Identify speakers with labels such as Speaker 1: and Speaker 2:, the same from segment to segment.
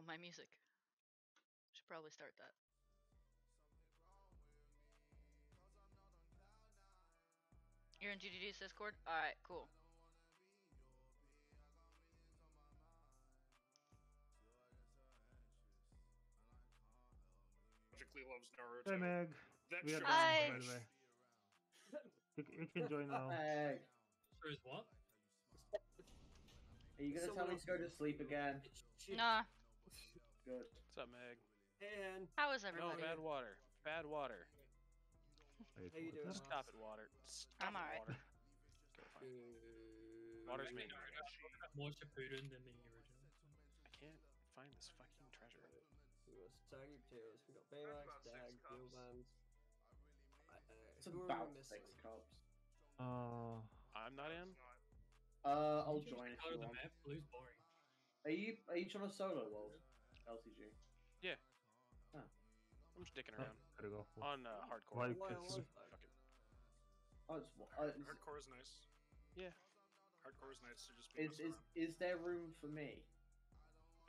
Speaker 1: Oh, my music. Should probably start that. You're in GDD's Discord? Alright, cool.
Speaker 2: Magically loves Naruto.
Speaker 3: Hey Meg,
Speaker 2: That
Speaker 3: we are
Speaker 2: show
Speaker 1: Hi.
Speaker 3: by the way. You, you can join now.
Speaker 4: Meg,
Speaker 5: Sure what?
Speaker 4: are you gonna tell me to go to sleep again?
Speaker 1: Nah.
Speaker 4: Good.
Speaker 6: What's up, Meg?
Speaker 7: And
Speaker 1: How is everybody?
Speaker 6: No,
Speaker 1: everybody?
Speaker 6: bad water. Bad water.
Speaker 7: How you doing?
Speaker 3: the-
Speaker 6: Stop it, water. Stop
Speaker 1: I'm alright.
Speaker 6: water. Okay. Water's made
Speaker 5: More Shippuden than the original.
Speaker 6: I can't find this fucking treasure.
Speaker 7: We got Saggy Potatoes, we got
Speaker 8: That's
Speaker 7: Baymax,
Speaker 8: about six
Speaker 7: Dag,
Speaker 8: cups.
Speaker 7: Neilbands. Uh,
Speaker 4: It's
Speaker 7: who are we
Speaker 4: about
Speaker 7: missing?
Speaker 4: six cups.
Speaker 3: Uh,
Speaker 6: I'm not in.
Speaker 4: Uh, I'll join if
Speaker 5: out
Speaker 4: you
Speaker 5: of the map, blue's boring.
Speaker 4: Are you are you trying to solo world? LCG. Yeah.
Speaker 6: I'm just dicking
Speaker 3: oh,
Speaker 6: around.
Speaker 3: gotta go.
Speaker 6: On uh, hardcore.
Speaker 3: Why-
Speaker 7: Why
Speaker 3: Because-
Speaker 7: was that?
Speaker 6: Fuck it.
Speaker 4: Oh, it's, uh, is,
Speaker 2: Hardcore is nice.
Speaker 6: Yeah.
Speaker 2: Hardcore is nice to just be
Speaker 4: is, is
Speaker 2: around.
Speaker 4: is there room for me?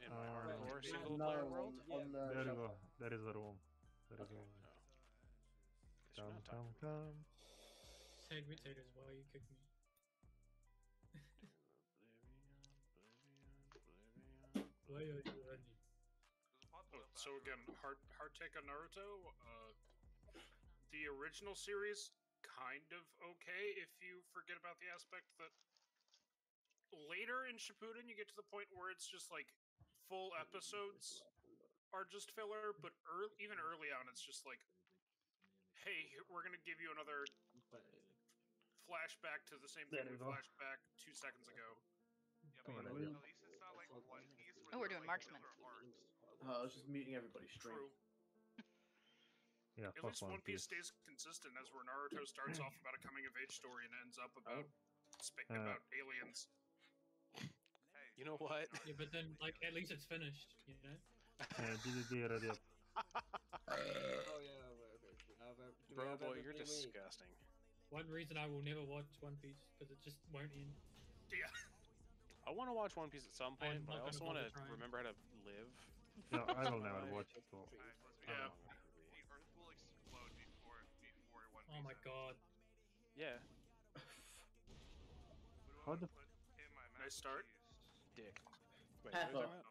Speaker 6: In my
Speaker 3: Uh,
Speaker 6: hardcore
Speaker 7: Yeah,
Speaker 6: single
Speaker 4: no,
Speaker 6: player
Speaker 4: on,
Speaker 6: world.
Speaker 4: on the
Speaker 3: There you
Speaker 4: shop.
Speaker 3: go. There is a room. There is a
Speaker 4: Okay.
Speaker 3: room.
Speaker 6: No. Guess you're
Speaker 3: Come,
Speaker 6: not talking
Speaker 3: come,
Speaker 6: about
Speaker 3: come.
Speaker 5: Tag Potatoes, why you kicked me?
Speaker 6: Oblivion, Oblivion,
Speaker 5: Why you running?
Speaker 8: There's a pot
Speaker 2: Oh, so again, hard hard take on Naruto. Uh, the original series kind of okay if you forget about the aspect that later in Shippuden you get to the point where it's just like full episodes are just filler, but early, even early on it's just like, hey, we're gonna give you another flashback to the same
Speaker 3: There
Speaker 2: thing we
Speaker 3: you go.
Speaker 2: flashed back two seconds ago.
Speaker 8: Yeah, but at least it's not like One Piece.
Speaker 1: Oh, we're doing
Speaker 8: like,
Speaker 1: marksman.
Speaker 8: filler arcs.
Speaker 4: Oh, I was just muting everybody's stream.
Speaker 2: True.
Speaker 3: Yeah,
Speaker 2: At
Speaker 3: fuck
Speaker 2: least
Speaker 3: One
Speaker 2: One Piece
Speaker 3: Piece.
Speaker 2: stays consistent, as where Naruto starts off about a coming of age story and ends up about sp-
Speaker 3: Uh,
Speaker 2: about aliens.
Speaker 6: You know what?
Speaker 5: Yeah, but then, like, at least it's finished, you know?
Speaker 3: Uh, GDD ready up.
Speaker 7: Oh yeah, wait, wait. Do we have, ev- do
Speaker 6: Bro, boy, you're
Speaker 7: everything we need?
Speaker 6: disgusting.
Speaker 5: One reason I will never watch One Piece, because it just won't end.
Speaker 2: Yeah.
Speaker 6: I want to watch One Piece at some
Speaker 5: I'm
Speaker 6: point, but I also want to
Speaker 5: trying.
Speaker 6: remember how to live.
Speaker 3: No, I will never
Speaker 6: Right.
Speaker 3: watch it. So.
Speaker 8: Alright, let's
Speaker 2: Yeah.
Speaker 8: The Earth will explode before before One Piece.
Speaker 5: Oh my
Speaker 8: ends.
Speaker 5: god.
Speaker 6: Yeah,
Speaker 8: What I
Speaker 3: How the-
Speaker 8: put in my mac
Speaker 2: Nice start.
Speaker 6: dick. Wait, what are talking about?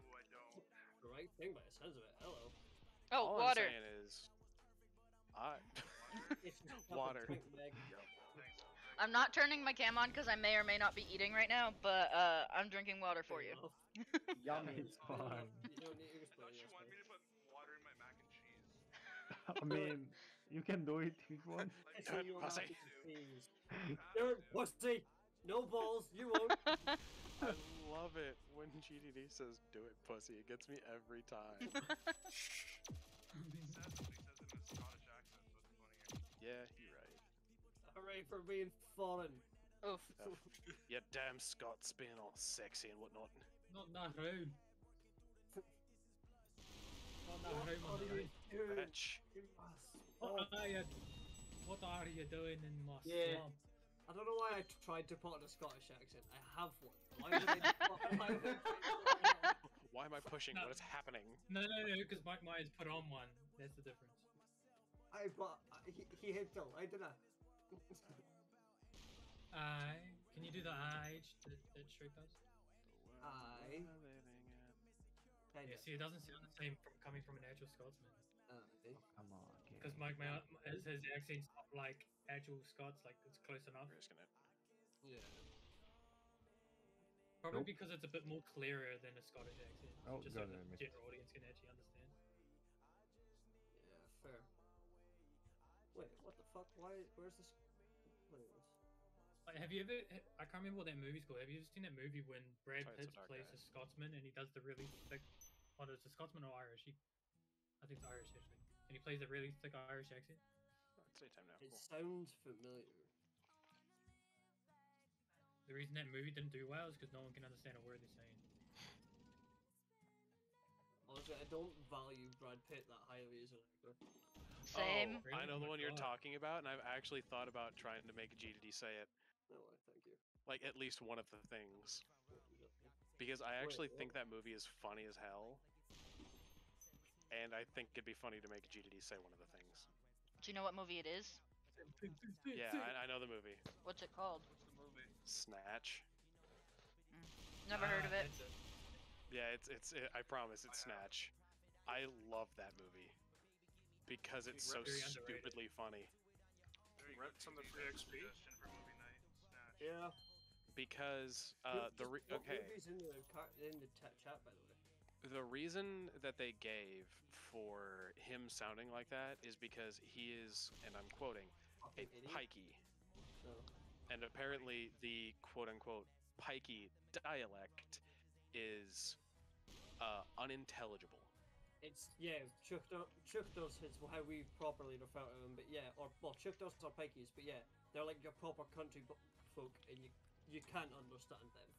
Speaker 8: No, I don't.
Speaker 7: The right thing by the sounds of it. Hello.
Speaker 1: Oh,
Speaker 6: All
Speaker 1: water.
Speaker 6: I'm saying is, I
Speaker 7: It's just
Speaker 6: Water.
Speaker 7: Drink, Meg.
Speaker 8: Thanks.
Speaker 1: I'm not turning my cam on because I may or may not be eating right now, but uh, I'm drinking water for you.
Speaker 4: Yummy.
Speaker 3: It's fine.
Speaker 7: You don't need to
Speaker 8: I thought you wanted me to put water in my mac and cheese.
Speaker 3: I mean, you can do it if you want.
Speaker 8: Like,
Speaker 7: It's
Speaker 6: Do it, pussy.
Speaker 7: mac and cheese. You're pussy. No balls. You won't.
Speaker 6: I love it when GDD says "do it, pussy." It gets me every time.
Speaker 8: he says it, but he says it in a Scottish accent, so it's funny.
Speaker 6: yeah, you're right.
Speaker 7: Hooray for being foreign.
Speaker 1: Oof.
Speaker 6: Oh, you damn Scots being all sexy and whatnot.
Speaker 5: Not that round. Not that round,
Speaker 7: What are you
Speaker 5: guy.
Speaker 7: doing?
Speaker 6: Bitch.
Speaker 5: What are you, what are you doing in my
Speaker 7: Yeah.
Speaker 5: swamp?
Speaker 7: I don't know why I tried to put on a Scottish accent. I have one. Why I? why would I-
Speaker 6: Why am I pushing?
Speaker 5: No.
Speaker 6: What is happening?
Speaker 5: No, no, no, because Mike Myers put on one. That's the difference.
Speaker 7: I but uh, he, he hit though. I did that.
Speaker 5: I. Can you do the I that, that Shrek does?
Speaker 7: I- Kinda.
Speaker 5: Yeah, see, it doesn't sound the same from coming from an actual Scotsman.
Speaker 7: Uh, maybe.
Speaker 3: Come on.
Speaker 5: Because Mike Myers, his, his accent's not like actual Scots, like it's close enough.
Speaker 6: Risking it.
Speaker 7: yeah.
Speaker 5: Probably
Speaker 3: Nope.
Speaker 5: because it's a bit more clearer than a Scottish accent.
Speaker 3: Oh,
Speaker 5: just so
Speaker 3: God
Speaker 5: the
Speaker 3: damn it.
Speaker 5: general audience can actually understand.
Speaker 7: Yeah. Fair. Wait. What the fuck? Why? Where's this? What is this?
Speaker 5: Like, have you ever? I can't remember what that movie's called. Have you ever seen that movie when Brad
Speaker 6: Sorry, it's a
Speaker 5: Pitt plays
Speaker 6: guy.
Speaker 5: a Scotsman and he does the really thick? Oh, no, it's a Scotsman or Irish? He, I think it's Irish actually. And he plays a really thick Irish accent.
Speaker 6: Oh, it's daytime now.
Speaker 7: It
Speaker 6: Cool.
Speaker 7: sounds familiar.
Speaker 5: The reason that movie didn't do well is because no one can understand a word they're saying.
Speaker 7: Honestly, I don't value Brad Pitt that highly as an actor.
Speaker 1: Same.
Speaker 6: Oh,
Speaker 5: Really?
Speaker 6: I know
Speaker 5: Oh
Speaker 6: the one you're talking about, and I've actually thought about trying to make GDD say it.
Speaker 7: No, I thank you.
Speaker 6: Like at least one of the things, because I actually
Speaker 7: Wait,
Speaker 6: think that movie is funny as hell. And I think it'd be funny to make GDD say one of the things.
Speaker 1: Do you know what movie it is?
Speaker 6: Yeah, I, I know the movie.
Speaker 1: What's it called?
Speaker 8: What's the movie?
Speaker 6: Snatch.
Speaker 1: Never heard of
Speaker 5: Ah,
Speaker 1: it.
Speaker 5: that's
Speaker 6: Yeah, it's it's. It, I promise, it's Snatch. I love that movie because it's so
Speaker 5: Very underrated.
Speaker 6: stupidly funny.
Speaker 2: Rent
Speaker 8: Very
Speaker 2: some of the free XP?
Speaker 7: Yeah.
Speaker 6: Because uh, the re- okay,
Speaker 7: in the car- in the ta- chat by the way.
Speaker 6: the reason that they gave for him sounding like that is because he is, and I'm quoting, a pikey, and apparently the quote unquote pikey dialect is uh, unintelligible.
Speaker 7: it's yeah, Chuchtos is how we properly refer to them, but yeah, or well, Chuchtos are pikeys, but yeah, they're like your proper country folk, and you you can't understand them.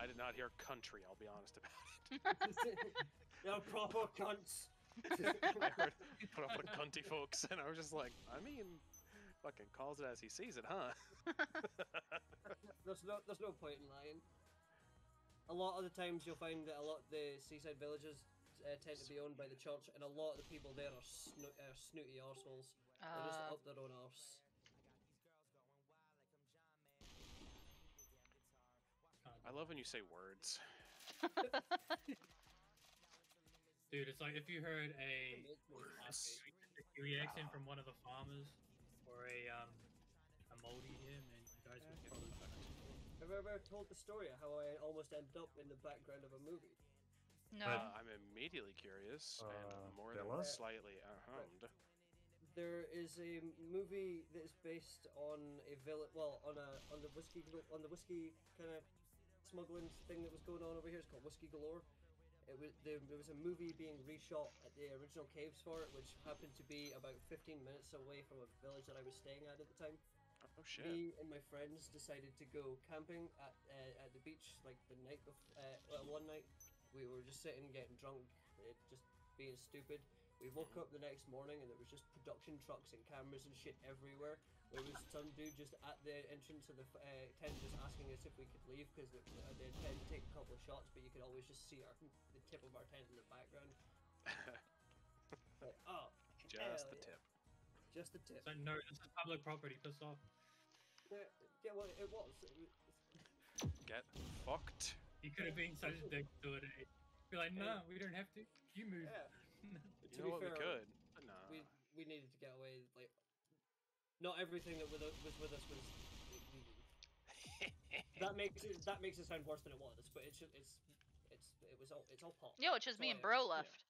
Speaker 6: I did not hear country. I'll be honest about it.
Speaker 7: they're proper cunts.
Speaker 6: I heard put up with cunty folks, and I was just like, I mean, fucking calls it as he sees it, huh?
Speaker 7: there's no there's no point in lying. A lot of the times you'll find that a lot of the seaside villages uh, tend to be owned by the church, and a lot of the people there are, sno- are snooty arseholes. They're just
Speaker 1: Uh,
Speaker 7: up their own arse.
Speaker 6: I love when you say words.
Speaker 5: Dude, it's like if you heard a,
Speaker 7: It makes me happy.
Speaker 5: a reaction from one of the farmers or a um a moldy here, man, you guys would get really fucking
Speaker 7: Have I ever told the story of how I almost ended up in the background of a movie?
Speaker 1: no.
Speaker 6: Uh, I'm immediately curious
Speaker 3: Uh,
Speaker 6: and more
Speaker 3: tell
Speaker 6: than
Speaker 3: us.
Speaker 6: slightly ahumed.
Speaker 7: There is a movie that is based on a village, well, on a on the whiskey on the whiskey kind of smuggling thing that was going on over here. It's called Whisky Galore. It was there, there was a movie being reshot at the original caves for it, which happened to be about 15 minutes away from a village that I was staying at at the time.
Speaker 6: Oh shit.
Speaker 7: Me and my friends decided to go camping at uh, at the beach like the night before. Uh, well, one night we were just sitting getting drunk, uh, just being stupid. We woke up the next morning and there was just production trucks and cameras and shit everywhere. There was some dude just at the entrance of the uh, tent just asking us if we could leave because they, uh, they tend to take a couple of shots, but you could always just see our the tip of our tent in the background. Like, oh,
Speaker 6: Just the
Speaker 7: yeah.
Speaker 6: tip.
Speaker 7: just the tip.
Speaker 5: So no, this is public property. Piss off.
Speaker 7: Yeah, yeah, well, it was. It was
Speaker 6: Get fucked.
Speaker 5: You could have been such a dick to it. eh? Be like, no, we don't have to. You move.
Speaker 7: yeah.
Speaker 6: You
Speaker 7: to
Speaker 6: know
Speaker 7: be
Speaker 6: what?
Speaker 7: fair,
Speaker 6: we could. But nah.
Speaker 7: we we needed to get away. Like, not everything that with, was with us was. that makes it that makes it sound worse than it was, but it's it's it's it was all it's all pop.
Speaker 1: Yo, it's just me and
Speaker 7: Sorry.
Speaker 1: bro
Speaker 7: Yeah.
Speaker 1: left.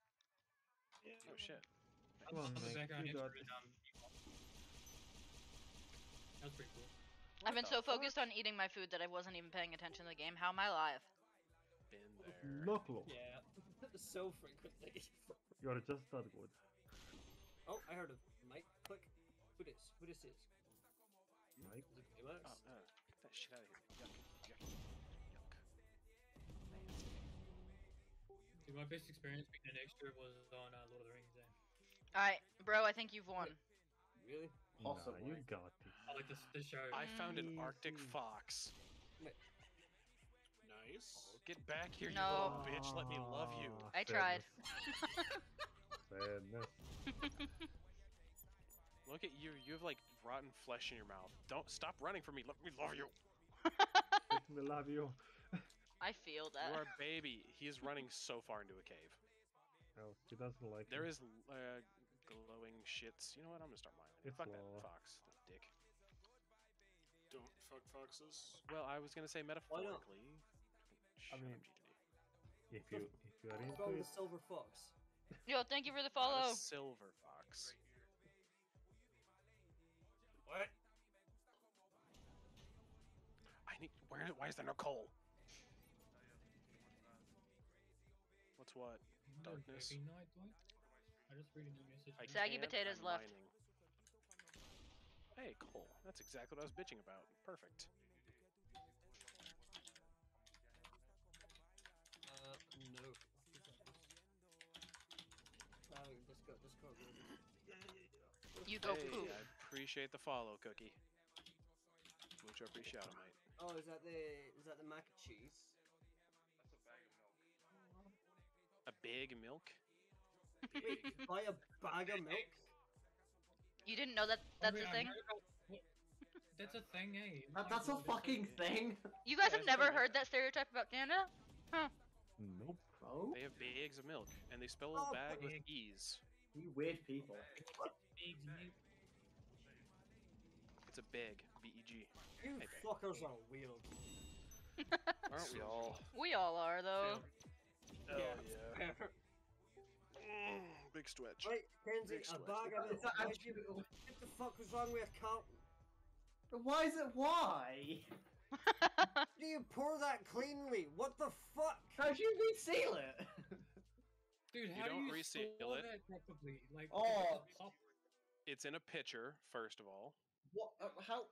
Speaker 6: oh shit.
Speaker 3: Come on,
Speaker 5: On the background
Speaker 3: you got
Speaker 5: intro is, um, That was pretty cool.
Speaker 1: I've been so
Speaker 6: fuck?
Speaker 1: focused on eating my food that I wasn't even paying attention to the game. How am I alive?
Speaker 6: Been there.
Speaker 3: No clue.
Speaker 7: Yeah, so frequently.
Speaker 3: You're just that good.
Speaker 7: oh, I heard a mic click. Who this? Who this is?
Speaker 3: Mike?
Speaker 7: Is it Baymax?
Speaker 6: Oh, uh, get that shit out of here. Yuck. Yuck. Yuck.
Speaker 5: Dude, my best experience being an extra was on uh, Lord of the Rings. Eh?
Speaker 1: Alright, bro, I think you've won.
Speaker 7: Really?
Speaker 3: Nah, you got it.
Speaker 5: I like this the show.
Speaker 6: I found an Arctic
Speaker 3: Easy.
Speaker 6: fox.
Speaker 2: Nice.
Speaker 6: Oh, get back here,
Speaker 1: No.
Speaker 6: you little bitch. Let me love you.
Speaker 1: I tried.
Speaker 3: Sadness.
Speaker 6: Look at you. You have like rotten flesh in your mouth. Don't stop running from me. Let me love you.
Speaker 3: Let me love you.
Speaker 1: I feel that.
Speaker 6: You
Speaker 1: that.
Speaker 6: are a baby. He is running so far into a cave.
Speaker 3: Oh, he doesn't like
Speaker 6: There
Speaker 3: me.
Speaker 6: is uh, glowing shits. You know what? I'm gonna start mining.
Speaker 3: It's
Speaker 6: Fuck
Speaker 3: lava.
Speaker 6: that fox, that dick.
Speaker 2: Don't fuck foxes.
Speaker 6: Well, I was gonna say
Speaker 7: not?
Speaker 6: metaphorically.
Speaker 3: I mean. If you if you are
Speaker 7: It's
Speaker 3: into
Speaker 7: called
Speaker 3: it,
Speaker 7: the Silver Fox.
Speaker 1: Yo, thank you for the
Speaker 6: Not a
Speaker 1: follow.
Speaker 6: silver fox.
Speaker 7: What?
Speaker 6: I need. Where? Why is there no coal? What's what? Darkness.
Speaker 5: baby. I just read a new message.
Speaker 6: I
Speaker 5: from-
Speaker 1: Saggy
Speaker 6: can't,
Speaker 1: potatoes
Speaker 6: I'm
Speaker 1: left.
Speaker 6: mining. Hey, coal. That's exactly what I was bitching about. Perfect.
Speaker 7: Uh, no. Uh, Discord, Discord.
Speaker 1: You go
Speaker 6: hey,
Speaker 1: poop.
Speaker 6: I appreciate the follow, Cookie. Mucho appreciado, mate.
Speaker 7: Oh, is that the is that the mac and cheese?
Speaker 8: That's a bag of
Speaker 6: big milk.
Speaker 7: Wait, buy a bag of milk?
Speaker 1: You didn't know that that's
Speaker 5: wait,
Speaker 1: a
Speaker 5: I
Speaker 1: thing?
Speaker 5: heard about- what- That's a thing, eh?
Speaker 4: That, that's a fucking thing.
Speaker 1: You guys have never heard that stereotype about Canada? Huh.
Speaker 3: Nope.
Speaker 4: Oh,
Speaker 6: They have bags of milk, and they spell
Speaker 7: Oh,
Speaker 6: bag with ease.
Speaker 4: you weird people.
Speaker 5: Big milk.
Speaker 6: It's a big, B E G.
Speaker 7: You
Speaker 6: Hey,
Speaker 7: fuckers are weird.
Speaker 6: Aren't we all?
Speaker 1: We all are though.
Speaker 6: Oh
Speaker 7: Yeah.
Speaker 6: yeah. Mm, big stretch.
Speaker 7: Right, Kenzie,
Speaker 6: Big
Speaker 7: a
Speaker 6: stretch.
Speaker 7: bag of
Speaker 4: Is
Speaker 7: milk.
Speaker 4: actually-
Speaker 7: do you- What the fuck was wrong with Carlton?
Speaker 4: Why is it why?
Speaker 7: Do you pour that cleanly? What the fuck?
Speaker 4: How do you reseal it?
Speaker 5: Dude,
Speaker 6: You
Speaker 5: how
Speaker 6: don't
Speaker 5: do you
Speaker 6: reseal
Speaker 5: store
Speaker 6: it.
Speaker 5: that properly? Like,
Speaker 4: Oh.
Speaker 5: it's a pop-
Speaker 6: It's in a pitcher, first of all.
Speaker 4: What? Uh, how?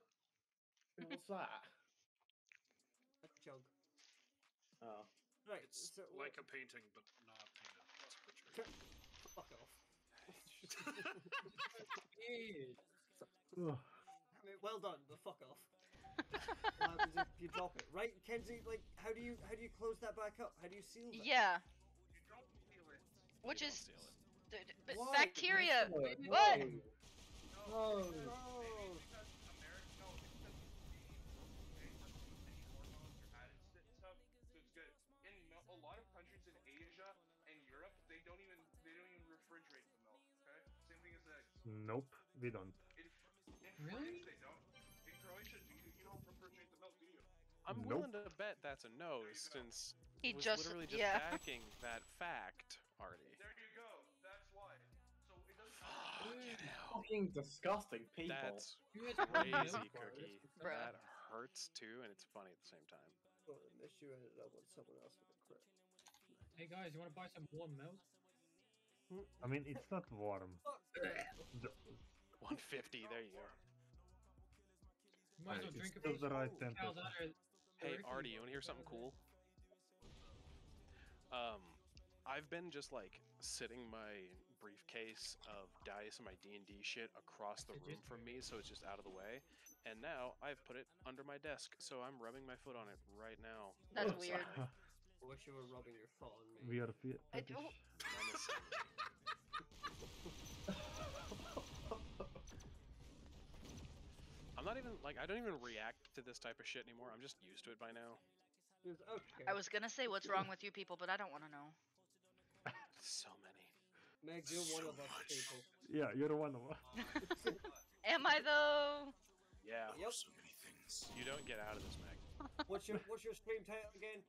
Speaker 4: What's that?
Speaker 7: A jug.
Speaker 4: Oh.
Speaker 7: Right,
Speaker 2: It's
Speaker 7: so
Speaker 2: like a painting, but not painted. It's a picture.
Speaker 7: fuck off.
Speaker 5: Weird.
Speaker 7: I mean, well done, but fuck off. what happens if you drop it? Right, Kenzie? Like, how do you how do you close that back up? How do you seal that?
Speaker 1: yeah,
Speaker 8: You don't feel it.
Speaker 1: which
Speaker 6: You
Speaker 1: is
Speaker 6: don't seal it.
Speaker 1: d- d- b-
Speaker 4: Why?
Speaker 1: bacteria. What?
Speaker 4: no.
Speaker 7: Oh.
Speaker 8: Because
Speaker 3: Nope, we don't.
Speaker 8: In, in
Speaker 5: Really?
Speaker 8: They don't. In Croatia, do you, you don't refrigerate the milk, do you?
Speaker 6: I'm
Speaker 3: Nope.
Speaker 6: willing to bet that's a no,
Speaker 8: There you go.
Speaker 6: since
Speaker 1: He
Speaker 6: was
Speaker 1: just
Speaker 6: literally just
Speaker 1: yeah.
Speaker 6: backing that fact, Artie.
Speaker 8: There you go. That's why. So it doesn't.
Speaker 6: Fucking hell.
Speaker 4: Fucking disgusting people.
Speaker 6: That's
Speaker 5: You had to put
Speaker 6: crazy,
Speaker 5: milk on it.
Speaker 6: Cookie.
Speaker 1: Bruh.
Speaker 6: That hurts too, and it's funny at the same time.
Speaker 7: Oh, unless you ended up with someone else with a crit.
Speaker 5: Hey guys, you want to buy some warm milk?
Speaker 3: I mean, it's not warm.
Speaker 6: 150. There you go.
Speaker 5: Might as well
Speaker 3: It's
Speaker 5: drink it
Speaker 3: still the right
Speaker 5: Cows
Speaker 3: temperature.
Speaker 6: Hey,
Speaker 5: directly
Speaker 6: Artie, you want to hear something cool? Um, I've been just like sitting my briefcase of dice and my D and D shit across the room from me, so it's just out of the way. And now I've put it under my desk, so I'm rubbing my foot on it right now.
Speaker 1: That's weird.
Speaker 7: I wish you were rubbing your foot on me.
Speaker 3: We are fe-
Speaker 1: I
Speaker 3: fetish.
Speaker 1: do-
Speaker 6: Menacing. I'm not even like I don't even react to this type of shit anymore. I'm just used to it by now.
Speaker 7: Okay.
Speaker 1: I was gonna say what's wrong with you people, but I don't want to know.
Speaker 6: So many.
Speaker 7: Meg, you're one of us people.
Speaker 3: Yeah, you're one of us.
Speaker 1: Am I though?
Speaker 6: Yeah.
Speaker 7: Yep.
Speaker 2: So many things.
Speaker 6: You don't get out of this, Meg.
Speaker 7: What's your what's your stream title again?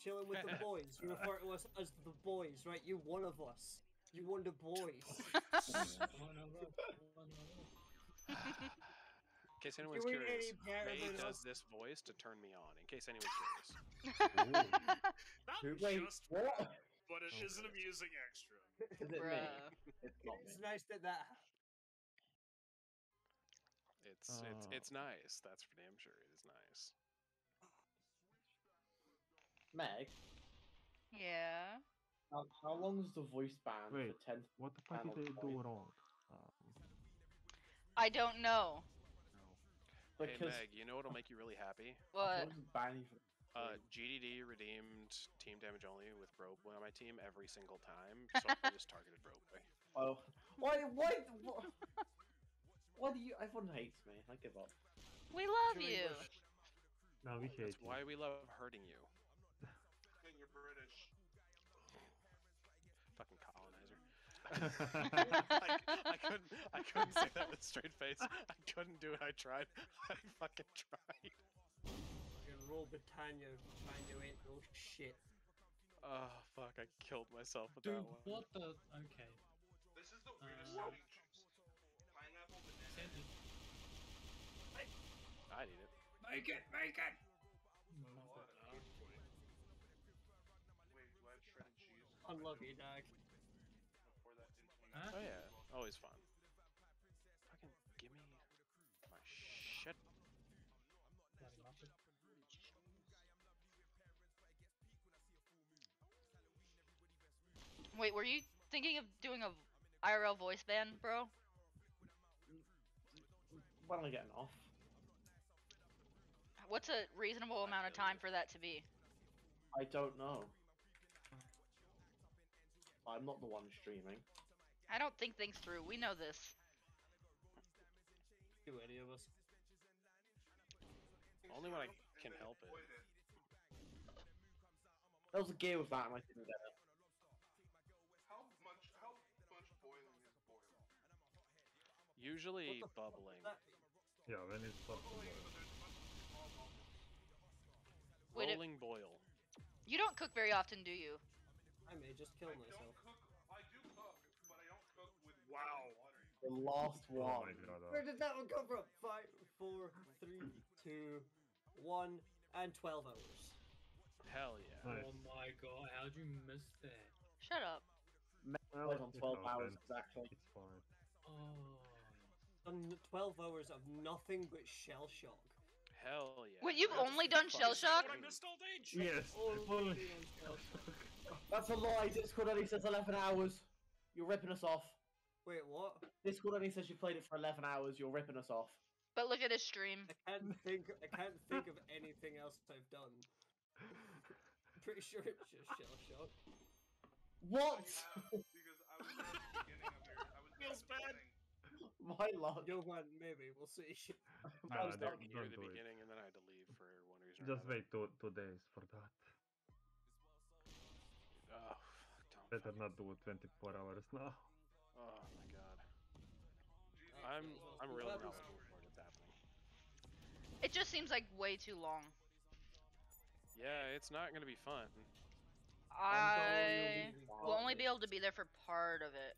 Speaker 7: Chilling with the boys. You refer to us as the boys, right? You're one of us. You one of the boys.
Speaker 6: Case anyone's
Speaker 7: Doing
Speaker 6: curious,
Speaker 7: any
Speaker 6: May does this voice to turn me on. In case anyone's curious.
Speaker 2: Not
Speaker 4: Wait,
Speaker 2: just,
Speaker 4: what?
Speaker 2: but it is an amusing extra.
Speaker 4: Is it me? It's
Speaker 7: it's nice that that
Speaker 6: It's it's
Speaker 3: Oh.
Speaker 6: it's nice. That's for damn sure. It is nice.
Speaker 4: Meg,
Speaker 1: Yeah.
Speaker 4: how, how long is the voice ban
Speaker 3: Wait.
Speaker 4: for 10th?
Speaker 3: What the fuck did they do
Speaker 4: point.
Speaker 3: wrong? Um,
Speaker 1: I don't know.
Speaker 6: Hey
Speaker 4: Because
Speaker 6: Meg, you know what'll make you really happy?
Speaker 1: What?
Speaker 4: ban
Speaker 6: Uh, GDD redeemed team damage only with Broboy on my team every single time, so I just targeted Broboy.
Speaker 4: Oh, why? Why? Why, why do you? Everyone hates me. I give up.
Speaker 1: We love
Speaker 7: Julie
Speaker 1: you.
Speaker 7: Bush.
Speaker 3: now we hate
Speaker 6: That's why we love hurting you, I, I couldn't. I couldn't say that with a straight face. I couldn't do it. I tried. I fucking tried.
Speaker 7: Fucking Royal Britannia, Britannia ain't no shit.
Speaker 6: Oh fuck! I killed myself with
Speaker 5: Dude,
Speaker 6: that one.
Speaker 5: what the? Okay.
Speaker 8: This is the weirdest
Speaker 5: Uh,
Speaker 8: sounding juice. Pineapple banana.
Speaker 5: Said it.
Speaker 6: I need it.
Speaker 5: Make it, make it.
Speaker 8: What? Wait, do I have shredded cheese?
Speaker 7: Unlucky, dog.
Speaker 5: Huh?
Speaker 6: Oh yeah, always fun. Fucking give me my shit.
Speaker 1: Wait, were you thinking of doing a IRL voice ban, bro?
Speaker 4: When I get off,
Speaker 1: What's a reasonable amount of time for that to be?
Speaker 4: I don't know. I'm not the one streaming.
Speaker 1: I don't think things through. We know this.
Speaker 7: Do any of us?
Speaker 6: Only when I can help it.
Speaker 4: There was a gear with that and I didn't get it.
Speaker 8: How much? How much boiling is boiling?
Speaker 6: Usually
Speaker 7: What the fuck
Speaker 6: bubbling.
Speaker 7: does that mean?
Speaker 3: Yeah, when it stops to
Speaker 8: Boiling,
Speaker 3: boil.
Speaker 8: but there's a bunch of small bubbles.
Speaker 1: Wait, it-
Speaker 6: Rolling boil.
Speaker 1: You don't cook very often, do you?
Speaker 7: I may just kill myself.
Speaker 8: don't cook. I do cook, but I don't cook with
Speaker 2: Wow.
Speaker 4: The last one.
Speaker 3: my god. uh,
Speaker 7: Where did that one come from? Five, four, three, two, one, and twelve hours.
Speaker 6: Hell yeah.
Speaker 3: Nice.
Speaker 5: Oh my god, how'd you miss that?
Speaker 1: Shut up.
Speaker 3: Well,
Speaker 4: Played on 12
Speaker 3: not
Speaker 4: hours
Speaker 3: bad.
Speaker 4: exactly.
Speaker 3: It's fine.
Speaker 5: Oh.
Speaker 7: Done twelve hours of nothing but shell shock.
Speaker 6: Hell yeah.
Speaker 1: Wait, you've
Speaker 6: That's
Speaker 1: only done shell shock?
Speaker 2: I missed all day?
Speaker 3: Yes.
Speaker 7: Only
Speaker 3: only-
Speaker 7: on shell shock.
Speaker 4: That's a lie. Discord only says 11 hours. You're ripping us off.
Speaker 7: Wait, what?
Speaker 4: This Discord only says you played it for 11 hours. You're ripping us off.
Speaker 1: But look at his stream.
Speaker 7: I can't think. I can't think of anything else I've done. I'm pretty sure it's just shell shock.
Speaker 4: What?
Speaker 8: You have, because I was there at the beginning of your. I was there
Speaker 2: Feels
Speaker 8: at the
Speaker 2: bad.
Speaker 8: beginning.
Speaker 4: My luck.
Speaker 7: Yo, man, maybe we'll see.
Speaker 3: I
Speaker 4: was
Speaker 3: don't,
Speaker 4: talking
Speaker 6: Near
Speaker 3: don't
Speaker 6: the
Speaker 3: do it.
Speaker 6: beginning, and then I had to leave for one reason or
Speaker 3: Just
Speaker 6: another.
Speaker 3: wait two, two days for that.
Speaker 6: Oh, don't
Speaker 3: Better not do it 24 hours now.
Speaker 6: Oh my god.
Speaker 8: Jesus,
Speaker 6: I'm I'm really
Speaker 7: that
Speaker 6: not
Speaker 7: was-
Speaker 6: looking forward to it happening.
Speaker 1: It just seems like way too long.
Speaker 6: Yeah, it's not gonna be fun.
Speaker 1: I will only be able to be there for part of it.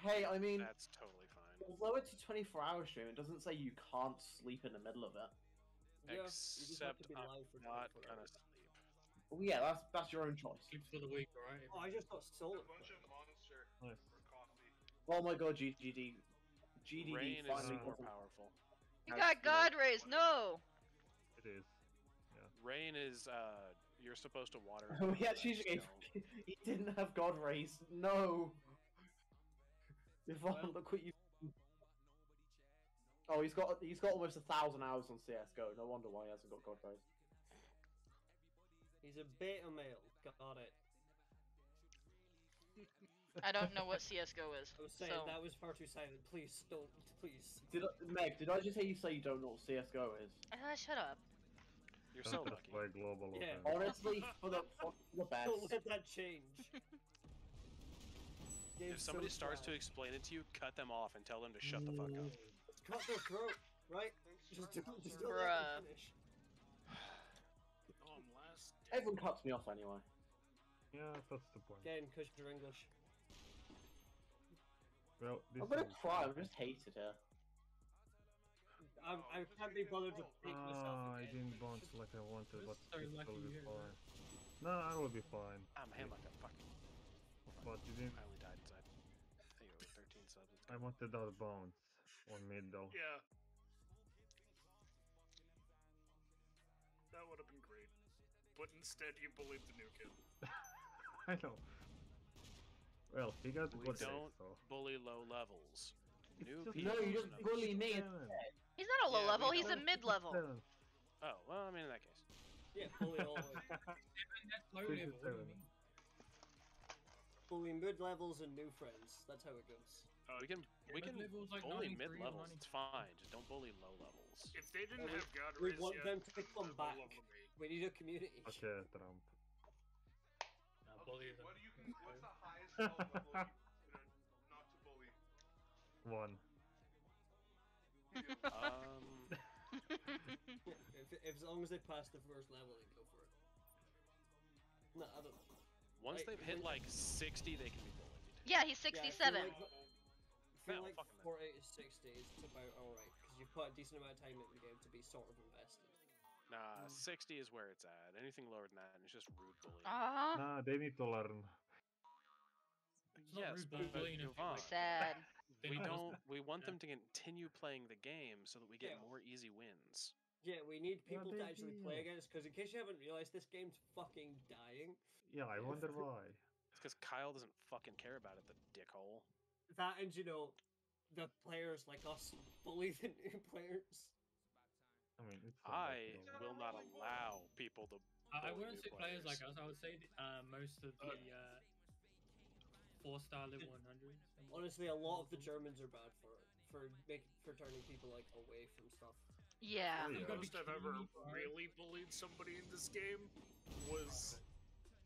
Speaker 4: Hey, I mean,
Speaker 6: That's totally fine.
Speaker 4: although it's a 24 hour stream, it doesn't say you can't sleep in the middle of it.
Speaker 7: Yeah, you just have to
Speaker 6: Except
Speaker 7: be
Speaker 6: I'm not
Speaker 7: 24
Speaker 6: gonna
Speaker 7: hours.
Speaker 6: sleep.
Speaker 4: Well, yeah, that's that's your own choice.
Speaker 5: Sleeps for the week, alright?
Speaker 7: Oh, I just got sold.
Speaker 8: a bunch of monster
Speaker 3: Nice.
Speaker 8: for coffee.
Speaker 4: Oh my god, GGD. GDD
Speaker 6: Rain is
Speaker 4: finally
Speaker 6: more powerful.
Speaker 1: You got
Speaker 4: good.
Speaker 1: God rays, no!
Speaker 3: It is.
Speaker 6: Rain is uh you're supposed to water. it
Speaker 4: we
Speaker 6: with
Speaker 4: actually he didn't have God rays. No. Yvonne,
Speaker 7: Well-
Speaker 4: look what you. Oh, he's got he's got almost a thousand hours on CS:GO. No wonder why he hasn't got God rays.
Speaker 7: He's a beta male. Got it.
Speaker 1: I don't know what CSGO is.
Speaker 7: I was saying
Speaker 1: So,
Speaker 7: that was far too silent. Please don't. Please.
Speaker 4: Did I, Meg? Did I just hear you say you don't know what CS:GO is?
Speaker 1: Ah, shut up.
Speaker 6: You're so
Speaker 3: Counter
Speaker 6: lucky.
Speaker 3: Strike Global
Speaker 7: Yeah.
Speaker 4: Honestly, for the for the best.
Speaker 7: Don't let that change.
Speaker 6: If somebody
Speaker 7: so
Speaker 6: starts to explain it to you, cut them off and tell them to shut the fuck up.
Speaker 7: cut their throat, right? Just don't, just don't let
Speaker 1: Bruh.
Speaker 7: them finish.
Speaker 2: Oh, I'm last.
Speaker 4: Everyone cuts me off anyway.
Speaker 3: Yeah, that's the point.
Speaker 7: Again, because you're English.
Speaker 3: Well, this
Speaker 4: I'm gonna
Speaker 3: is-
Speaker 4: cry. I'm just hated her.
Speaker 7: I'm, I can't be bothered to make myself.
Speaker 3: Ah, I didn't bounce like I wanted,
Speaker 5: We're
Speaker 3: but
Speaker 5: so
Speaker 3: it
Speaker 5: lucky
Speaker 3: will be fine. No, I will be fine.
Speaker 6: I'm him like a fucking.
Speaker 3: But you didn't.
Speaker 6: I only died inside. Hey, yo, 13 subs.
Speaker 3: I
Speaker 6: go.
Speaker 3: wanted out bounce on mid though.
Speaker 2: Yeah. That would have been great. But instead, you bullied the new kid.
Speaker 3: I know. Well, he got
Speaker 6: We
Speaker 3: good
Speaker 6: don't
Speaker 3: rates, so.
Speaker 6: bully low levels.
Speaker 3: It's
Speaker 6: New
Speaker 3: just-
Speaker 6: people.
Speaker 4: No, you just
Speaker 6: know.
Speaker 4: bully me
Speaker 1: He's not a low
Speaker 6: Yeah,
Speaker 1: level, he's a mid level.
Speaker 6: Oh well, I mean in that case.
Speaker 7: Yeah, bully all the way.
Speaker 5: Low
Speaker 3: Three
Speaker 5: level,
Speaker 3: to
Speaker 5: what do you mean?
Speaker 7: Bully mid levels and new friends. That's how it goes.
Speaker 2: Uh,
Speaker 6: We can we
Speaker 5: Mid
Speaker 6: can
Speaker 5: level's like
Speaker 6: bully mid levels. It's fine. Just don't bully low levels.
Speaker 2: If they didn't
Speaker 7: we-
Speaker 2: have God
Speaker 7: we want
Speaker 2: yet,
Speaker 7: them to
Speaker 2: they're
Speaker 7: come back. We need a community.
Speaker 3: Okay, Trump.
Speaker 5: Nah, bully is a-
Speaker 8: What do you? What's the highest level not to bully?
Speaker 3: One.
Speaker 6: Um,
Speaker 7: if, if, as long as they pass the first level, they go for it. No, I don't know.
Speaker 6: once
Speaker 7: Wait,
Speaker 6: they've hit
Speaker 7: when-
Speaker 6: like 60, they can be bullied.
Speaker 1: yeah, he's
Speaker 7: Yeah, I
Speaker 1: 67.
Speaker 7: feel like, I feel like
Speaker 6: fucking
Speaker 7: 48 to 60 is about alright, because you've put a decent amount of time into the game to be sort of invested.
Speaker 6: Nah, 60 is where it's at. Anything lower than that, it's just rude bullying.
Speaker 1: Ah,
Speaker 3: Nah, they need to learn.
Speaker 5: It's
Speaker 6: yes,
Speaker 5: rude
Speaker 6: but
Speaker 5: bullying if you,
Speaker 6: Yvonne,
Speaker 5: like,
Speaker 1: sad.
Speaker 6: we don't. We want
Speaker 5: yeah.
Speaker 6: them to continue playing the game so that we get
Speaker 7: Yeah.
Speaker 6: more easy wins.
Speaker 7: Yeah, we need
Speaker 3: Yeah,
Speaker 7: people to
Speaker 3: they
Speaker 7: actually play against, because in case you haven't realized, this game's fucking dying.
Speaker 3: Yeah, I wonder why.
Speaker 6: It's because Kyle doesn't fucking care about it, the dickhole.
Speaker 7: That and, you know, the players like us bully the new players.
Speaker 3: I mean, it's. not that
Speaker 6: I will not allow people to.
Speaker 5: I I wouldn't
Speaker 6: new
Speaker 5: say players like us. I would say uh, most of the uh, four star level 100s. and-
Speaker 7: Honestly, a lot of the Germans are bad for it. For make, for turning people like away from stuff.
Speaker 1: Yeah.
Speaker 3: Yeah.
Speaker 2: The most I've ever really bullied somebody in this game was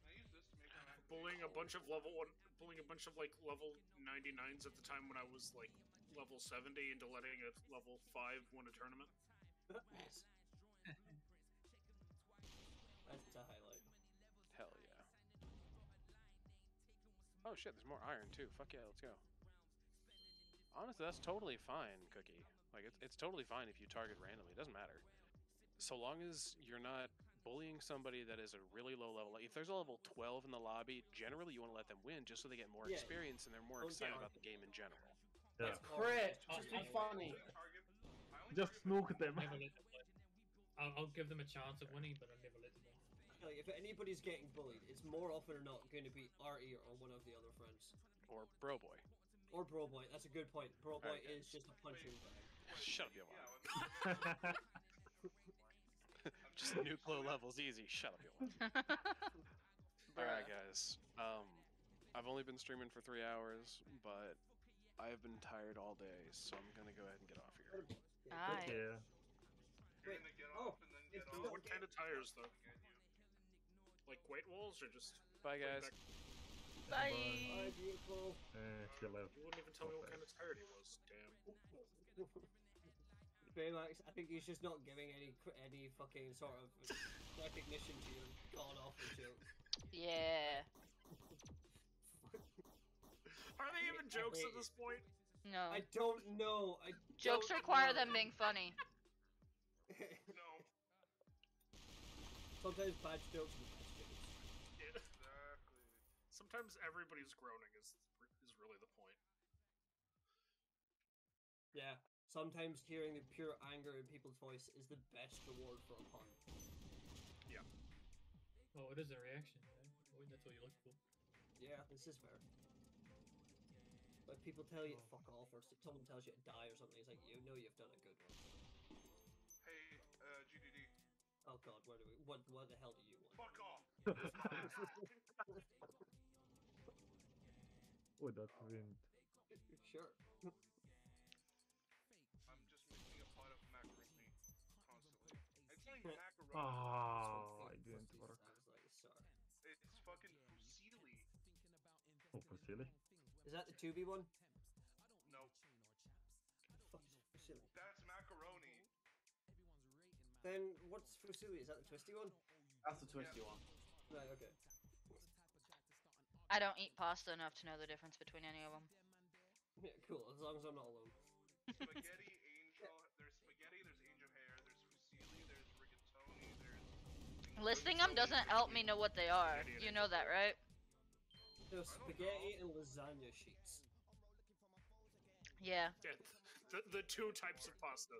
Speaker 8: I use this to make my
Speaker 2: bullying a bunch of level one, bullying a bunch of like level 99s at the time when I was like level 70 into letting a level 5 win a tournament.
Speaker 7: That's a highlight.
Speaker 6: Oh shit, there's more iron too. Fuck yeah, let's go. Honestly, that's totally fine, Cookie. Like it's it's totally fine if you target randomly. It doesn't matter. So long as you're not bullying somebody that is a really low level. Like if there's a level 12 in the lobby, generally you want to let them win just so they get more
Speaker 7: Yeah.
Speaker 6: experience and they're more
Speaker 7: Don't
Speaker 6: excited
Speaker 7: get-
Speaker 6: about the game in general.
Speaker 3: Yeah.
Speaker 4: Crit!
Speaker 5: Oh,
Speaker 4: Just be funny!
Speaker 8: target. I only
Speaker 3: Just
Speaker 8: target
Speaker 3: snook them.
Speaker 5: Never let them win. I'll, I'll give them a chance of winning, but I'll never let them win.
Speaker 7: Like, if anybody's getting bullied, it's more often than not going to be Artie or one of the other friends.
Speaker 6: Or bro boy.
Speaker 7: Or Bro Boy. That's a good point. Bro Boy
Speaker 6: Okay.
Speaker 7: is just a punching bag.
Speaker 6: Shut up, you
Speaker 8: Yeah.
Speaker 6: Just nuke low levels easy. Shut up, you want. Alright, guys. Um, I've only been streaming for three hours, but I've been tired all day, so I'm gonna go ahead and get off here.
Speaker 1: Alright.
Speaker 3: yeah.
Speaker 8: You're gonna
Speaker 7: Oh,
Speaker 8: off and then
Speaker 7: it's
Speaker 8: get off.
Speaker 2: What kind of tires though? Like white walls or just
Speaker 6: Bye, guys.
Speaker 2: back-
Speaker 1: Bye.
Speaker 7: Bye, beautiful.
Speaker 3: Eh, she left.
Speaker 2: You wouldn't even tell me what kind of tire he was. Damn.
Speaker 7: Baymax, I think he's just not giving any any fucking sort of recognition to your god awful joke.
Speaker 1: Yeah.
Speaker 2: Are they even jokes at this point?
Speaker 1: No.
Speaker 7: I don't know. I
Speaker 1: Jokes
Speaker 7: don't
Speaker 1: require
Speaker 7: know.
Speaker 1: them being funny.
Speaker 8: No,
Speaker 7: Sometimes bad jokes and bad jokes.
Speaker 8: exactly.
Speaker 2: Sometimes everybody's groaning is is really the point.
Speaker 7: Yeah. Sometimes hearing the pure anger in people's voice is the best reward for a pun. Yeah.
Speaker 5: Oh, it is a reaction. Right? Oh, that's what you look for.
Speaker 7: Yeah, this is fair. But people tell you to fuck off, or s- someone tells you to die or something. It's like you know you've done a good one.
Speaker 8: Hey, uh, GDD,
Speaker 7: Oh god, where do we? What? What the hell do you want?
Speaker 8: fuck off.
Speaker 3: Oh, that wind.
Speaker 7: sure.
Speaker 8: I'm just making a pot of macaroni constantly. It's not even macaroni.
Speaker 3: Ah,
Speaker 7: That's what
Speaker 3: it
Speaker 7: fake
Speaker 3: didn't
Speaker 7: pussy
Speaker 3: work.
Speaker 7: sounds like, sorry.
Speaker 8: It's fucking fusilli.
Speaker 3: Oh, for.
Speaker 7: Is that the 2B one?
Speaker 8: No,
Speaker 7: Fuck Fusilli.
Speaker 8: that's macaroni.
Speaker 7: Then what's Fusilli? Is that the twisty one?
Speaker 4: That's the twisty one.
Speaker 7: Right, okay.
Speaker 1: I don't eat pasta enough to know the difference between any of them.
Speaker 7: Yeah, cool, as long as I'm not alone.
Speaker 8: Spaghetti angel. There's spaghetti. There's angel hair. There's fusilli. There's rigatoni. There's
Speaker 1: Listing them doesn't help me know what they are. You know that, right?
Speaker 7: There's spaghetti and lasagna sheets.
Speaker 1: Yeah.
Speaker 2: Yeah, the, the two types of pasta.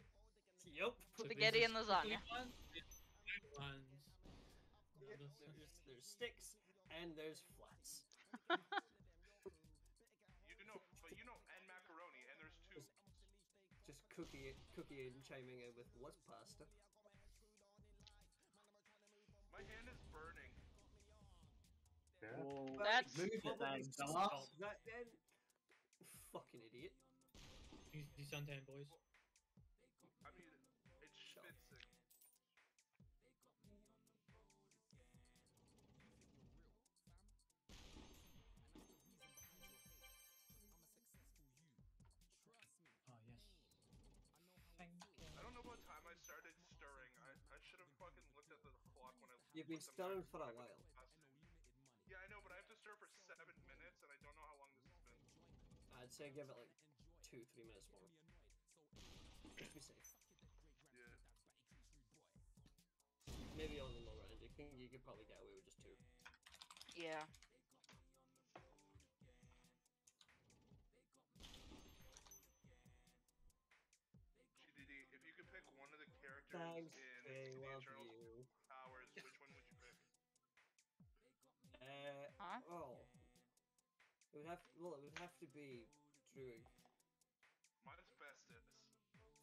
Speaker 7: Yup.
Speaker 5: So
Speaker 1: Spaghetti and lasagna.
Speaker 5: sweet there's the sweet ones.
Speaker 7: Yeah,
Speaker 5: Others-
Speaker 7: there's, there's sticks and there's flats.
Speaker 8: You know, but you know, and macaroni. And there's two.
Speaker 7: Just cookie cookie and chiming in with what's pasta?
Speaker 8: My hand is burning.
Speaker 3: Yeah.
Speaker 4: Well,
Speaker 1: That's-
Speaker 4: move it then,
Speaker 7: Is
Speaker 4: fella.
Speaker 7: that then? Fucking idiot.
Speaker 5: These, these suntan boys.
Speaker 7: You've been
Speaker 8: put
Speaker 7: stirring for a while.
Speaker 8: the pasta in. Yeah, I know, but I have to stir for seven minutes, and I don't know how long this has been.
Speaker 7: I'd say give it like two, three minutes more. Just be safe.
Speaker 8: Yeah.
Speaker 7: Maybe on the lower end. I think you could probably get away with just two.
Speaker 1: Yeah.
Speaker 8: GDD, if you could pick one of the characters
Speaker 7: Thanks,
Speaker 8: in
Speaker 7: they
Speaker 8: the
Speaker 7: love
Speaker 8: Eternal
Speaker 7: you.
Speaker 1: Huh?
Speaker 7: oh. It would have well, it would have to be Druig.
Speaker 8: Mine's Phastos.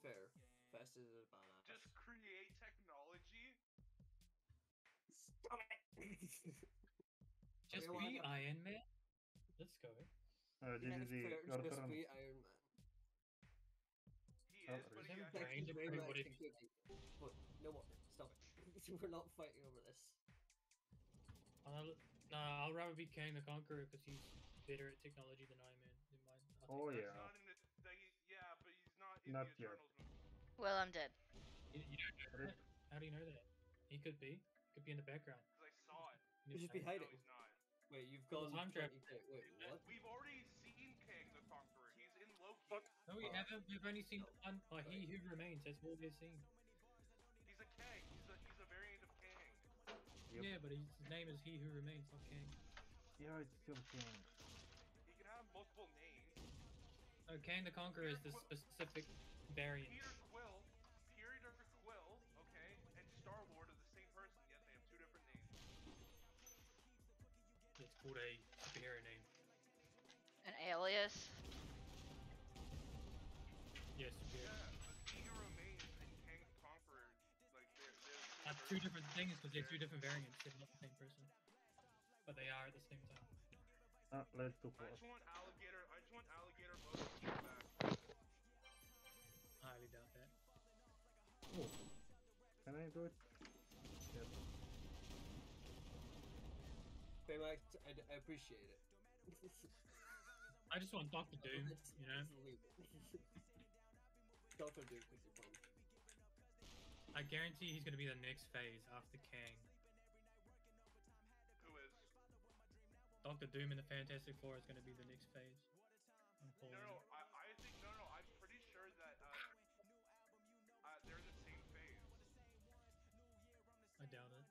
Speaker 7: Fair. Phastos is a badass.
Speaker 8: Just create technology.
Speaker 7: stop it.
Speaker 5: Just
Speaker 7: Okay,
Speaker 5: be Iron Man. Let's go.
Speaker 3: Uh,
Speaker 7: Yes,
Speaker 3: GGG,
Speaker 7: Claire's
Speaker 3: your
Speaker 7: the
Speaker 3: turn.
Speaker 7: sweet Iron Man.
Speaker 8: He
Speaker 3: Oh,
Speaker 8: is, but
Speaker 5: is
Speaker 8: he
Speaker 5: that
Speaker 8: actually-
Speaker 5: right?
Speaker 7: Thank you very
Speaker 5: Range
Speaker 7: much.
Speaker 5: of
Speaker 7: and good night. But no more. Stop it. We're not fighting over this.
Speaker 5: I'll, nah, I'll rather be Kang the Conqueror because he's better at technology than I am. In, in my,
Speaker 3: Oh, yeah.
Speaker 8: not in the, that yeah, but he's not in
Speaker 3: Not
Speaker 8: the
Speaker 3: yet.
Speaker 8: Eternals movie.
Speaker 1: Well, I'm dead.
Speaker 5: You, you don't know that? How do you know that? He could be. He Could be in the background.
Speaker 8: Because I saw it.
Speaker 5: in
Speaker 7: He's
Speaker 5: his
Speaker 7: just
Speaker 5: face.
Speaker 7: behind
Speaker 8: No, he's not.
Speaker 7: Wait, you've
Speaker 5: Well,
Speaker 7: gone
Speaker 5: time travel.
Speaker 7: 20 Wait, what?
Speaker 8: We've already seen Kang the Conqueror. He's in Loki.
Speaker 2: Fuck.
Speaker 5: No, we haven't. We've only seen one. Oh, he who remains. That's all we've seen.
Speaker 3: Yep.
Speaker 5: Yeah, but his name is He Who Remains, not Kang.
Speaker 3: Yeah, it's still King.
Speaker 8: He can have multiple names.
Speaker 5: No, Kang the Conqueror is the specific variant.
Speaker 8: Peter Quill, Peter Quill, okay, and Star Lord are the same person, yet they have two different names.
Speaker 5: It's called a superhero name.
Speaker 1: An alias.
Speaker 5: Yes, two different things because they're two different variants. They're not the same person. But they are at the same time.
Speaker 3: Ah, let's do
Speaker 8: I just want alligator. I just want alligator Loki to come back.
Speaker 5: I highly doubt that.
Speaker 3: Oh. Can I do it? Yes.
Speaker 7: Baymax, I, I appreciate it.
Speaker 5: I just want Doctor Doom, you know?
Speaker 7: let's leave it. Doctor Doom could be fun.
Speaker 5: I guarantee he's going to be the next phase after Kang.
Speaker 8: Who is?
Speaker 5: Doctor Doom in the Fantastic Four is going to be the next phase. I'm
Speaker 8: No, no. I, I think no, no. I'm pretty sure that uh, uh they're the same phase.
Speaker 5: I doubt it.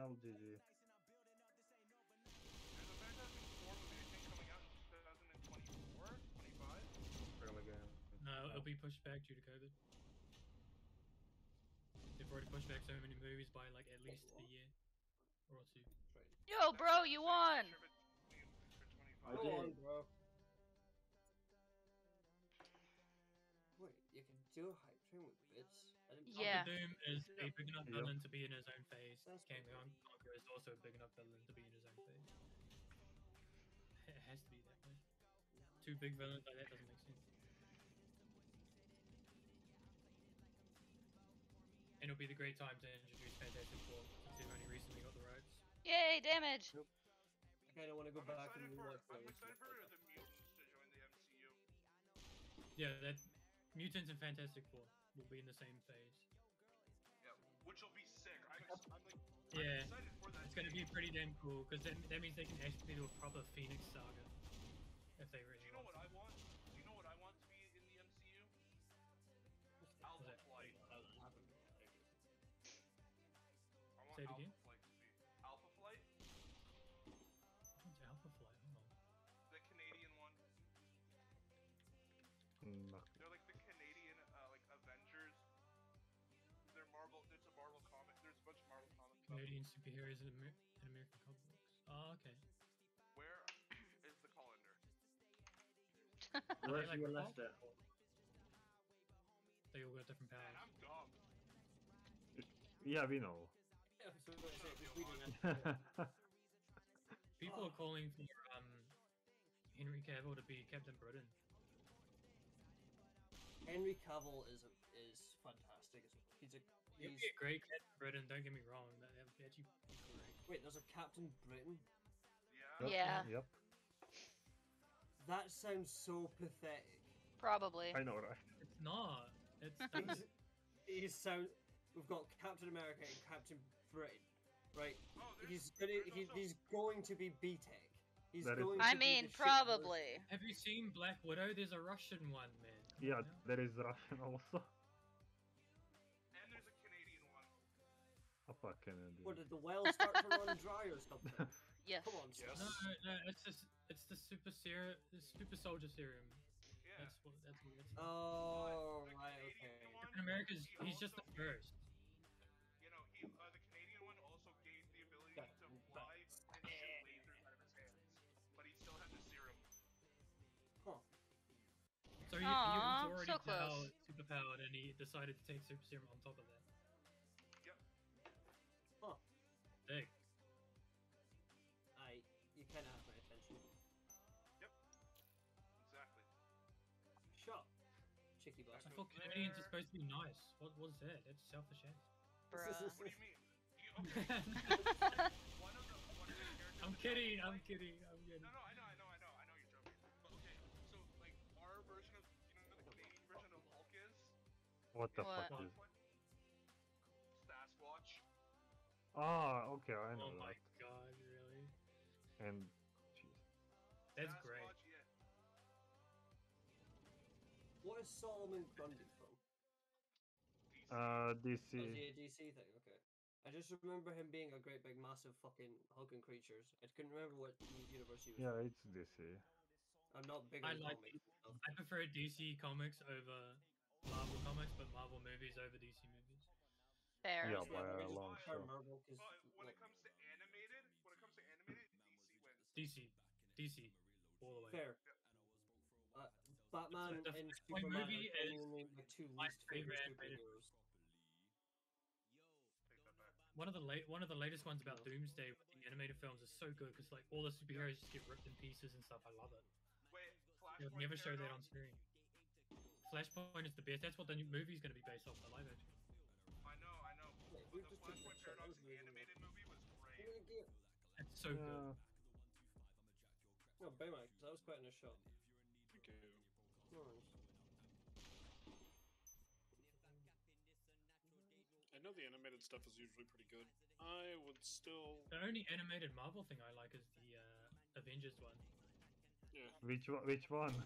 Speaker 3: I'll GG.
Speaker 8: There's a Fantastic Four movie coming out in 2024, 25.
Speaker 3: Real again.
Speaker 5: No, it'll be pushed back due to COVID. They've already pushed back so many movies by like at least a year or two.
Speaker 1: Yo, bro, you won.
Speaker 4: I
Speaker 7: Go
Speaker 4: did.
Speaker 7: on, bro. Wait, you can do a hype train with bits? I didn't
Speaker 1: Yeah.
Speaker 5: Doctor Doom is a big enough
Speaker 3: Yep.
Speaker 5: villain to be in his own phase.
Speaker 7: That's
Speaker 5: Kang the
Speaker 7: cool.
Speaker 5: Conqueror is also a big enough villain to be in his own phase. It has to be that way. Two big villains like that doesn't make sense. And it'll be the great time to introduce Fantastic Four since they've only recently got the rights.
Speaker 1: Yay, damage.
Speaker 7: I kind of want to go
Speaker 8: I'm
Speaker 7: back and
Speaker 8: for
Speaker 7: rewatch
Speaker 8: I'm
Speaker 7: those.
Speaker 8: excited for the mutants to join the MCU.
Speaker 5: Yeah, that Mutants and Fantastic Four will be in the same phase.
Speaker 8: Yeah, which will be sick. I'm, I'm like
Speaker 5: Yeah,
Speaker 8: I'm excited for that.
Speaker 5: it's gonna be pretty damn cool because that, that means they can actually do a proper Phoenix saga if they really Say it
Speaker 8: Alpha
Speaker 5: again?
Speaker 8: Flight Alpha Flight,
Speaker 5: What's Alpha Flight? Hold on.
Speaker 8: the Canadian one.
Speaker 3: Mm,
Speaker 8: They're like the Canadian uh, like Avengers. They're Marvel. It's a Marvel comic. There's a bunch of Marvel comics.
Speaker 5: Canadian superheroes in, Amer- in American comic books. Oh, okay.
Speaker 8: Where is the colander?
Speaker 5: Are
Speaker 4: Where's
Speaker 5: they like
Speaker 4: your
Speaker 5: robots? They all got different
Speaker 8: Man,
Speaker 5: powers.
Speaker 8: I'm dumb.
Speaker 3: yeah, we know.
Speaker 7: Yeah, so I say, if we didn't have to-
Speaker 5: People are calling for um Henry Cavill to be Captain Britain.
Speaker 7: Henry Cavill is a, is fantastic. He's a
Speaker 5: He'd
Speaker 7: he's
Speaker 5: be a great Captain Britain. Don't get me wrong. That that would actually be great.
Speaker 7: wait. There's a Captain Britain.
Speaker 8: Yeah.
Speaker 3: Yep,
Speaker 1: Yeah.
Speaker 3: Yep.
Speaker 7: That sounds so pathetic.
Speaker 1: Probably.
Speaker 3: I know, right?
Speaker 5: It's not. It's
Speaker 7: He's, he sound. We've got Captain America and Captain Britain, right?
Speaker 8: Oh,
Speaker 7: He's gonna. He,
Speaker 8: also-
Speaker 7: he's going to be B-Tech. He's
Speaker 3: That is-
Speaker 7: going.
Speaker 1: I
Speaker 7: to be
Speaker 1: mean,
Speaker 7: the shit
Speaker 1: probably.
Speaker 5: Have you seen Black Widow? There's a Russian one, man.
Speaker 3: Yeah,
Speaker 5: No?
Speaker 3: there is Russian also.
Speaker 8: and there's a Canadian one.
Speaker 3: Oh, a fucking
Speaker 7: What did the well start to run dry or something?
Speaker 1: Yes.
Speaker 7: Come on,
Speaker 8: Yes.
Speaker 5: No, no, no, it's just it's the super serum, the super soldier serum.
Speaker 8: Yeah.
Speaker 5: That's what that's what it's.
Speaker 7: Oh,
Speaker 8: The
Speaker 7: right, okay.
Speaker 8: one,
Speaker 5: Captain America's he's just the first. So he, Aww,
Speaker 1: he
Speaker 5: was already
Speaker 1: so close.
Speaker 5: superpowered, and he decided to take super serum on top of that.
Speaker 8: Yep.
Speaker 7: Huh.
Speaker 5: Dang.
Speaker 7: I, you kind of have my attention. Yep. Exactly. Shut.
Speaker 5: Chicky
Speaker 7: bastard.
Speaker 5: I thought Canadians are supposed to be nice. What was that? That's selfish ass.
Speaker 1: Bruh.
Speaker 8: what do you mean?
Speaker 5: I'm kidding. I'm kidding. I'm kidding.
Speaker 8: No, no, I
Speaker 3: What the
Speaker 1: What?
Speaker 3: fuck is?
Speaker 8: Sasquatch.
Speaker 3: Ah, okay, I know
Speaker 5: Oh my
Speaker 3: that.
Speaker 5: god, really?
Speaker 3: And jeez.
Speaker 5: That's great.
Speaker 8: Sasquatch, Yeah.
Speaker 7: What is Solomon Grundy from?
Speaker 8: DC.
Speaker 3: uh,
Speaker 7: Oh, is
Speaker 3: DC.
Speaker 7: he a DC thing? Okay. I just remember him being a great big massive fucking hulking creatures. I couldn't remember what u- universe he was.
Speaker 3: Yeah,
Speaker 7: from.
Speaker 3: it's DC.
Speaker 7: I'm not big
Speaker 5: I
Speaker 7: on
Speaker 5: like
Speaker 7: comics.
Speaker 5: I prefer DC comics over Marvel comics, but Marvel movies over DC movies.
Speaker 1: Fair.
Speaker 3: Yeah, by
Speaker 7: remember-
Speaker 3: a
Speaker 7: I just
Speaker 3: long shot.
Speaker 7: Marvel 'cause,
Speaker 8: But when
Speaker 7: like,
Speaker 8: it comes to animated, when it comes to animated, DC wins.
Speaker 5: DC, DC, all the way.
Speaker 7: fair. Uh, Batman
Speaker 5: the
Speaker 7: and
Speaker 5: Flashpoint
Speaker 7: Superman
Speaker 5: movie
Speaker 7: are
Speaker 5: is
Speaker 7: genuinely my two
Speaker 5: my
Speaker 7: least favorite
Speaker 5: favorite animated
Speaker 7: superheroes.
Speaker 8: Take that back.
Speaker 5: One of the late, one of the latest ones about Doomsday with the animated films is so good because like all the superheroes just get ripped in pieces and stuff. I love it.
Speaker 8: Wait,
Speaker 5: They would never show that on
Speaker 8: Paradox?
Speaker 5: screen. Flashpoint is the best. That's what the new movie's going to be based off the live action.
Speaker 8: I know, I know.
Speaker 7: Wait,
Speaker 8: But
Speaker 7: we
Speaker 8: the
Speaker 7: just took
Speaker 8: Flashpoint
Speaker 7: that shot, that
Speaker 8: Paradox
Speaker 7: was
Speaker 8: animated movie was great.
Speaker 7: Give me a gear.
Speaker 5: It's so good.
Speaker 3: Yeah.
Speaker 7: No, Baymax, that was quite a nice shot.
Speaker 6: Thank you.
Speaker 7: No worries.
Speaker 2: I know the animated stuff is usually pretty good. I would still.
Speaker 5: The only animated Marvel thing I like is the uh, Avengers one.
Speaker 2: Yeah.
Speaker 3: Which one? Which one?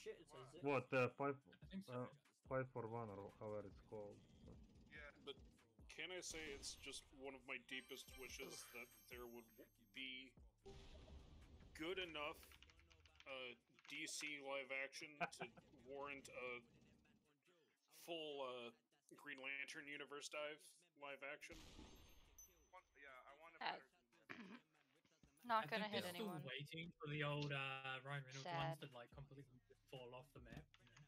Speaker 7: Shit, it says it.
Speaker 3: What? Uh, five,
Speaker 5: I think so.
Speaker 3: uh, five for one or however it's called.
Speaker 8: Yeah.
Speaker 2: But can I say it's just one of my deepest wishes that there would be good enough uh, DC live action to warrant a full uh, Green Lantern universe dive live action?
Speaker 8: Yeah, I want a
Speaker 1: Uh,
Speaker 8: better.
Speaker 1: Not
Speaker 5: I
Speaker 1: gonna
Speaker 5: think
Speaker 1: hit
Speaker 5: they're still
Speaker 1: anyone.
Speaker 5: waiting for the old uh, Ryan Reynolds ones
Speaker 1: Sad.
Speaker 5: to like completely fall off the map. You know?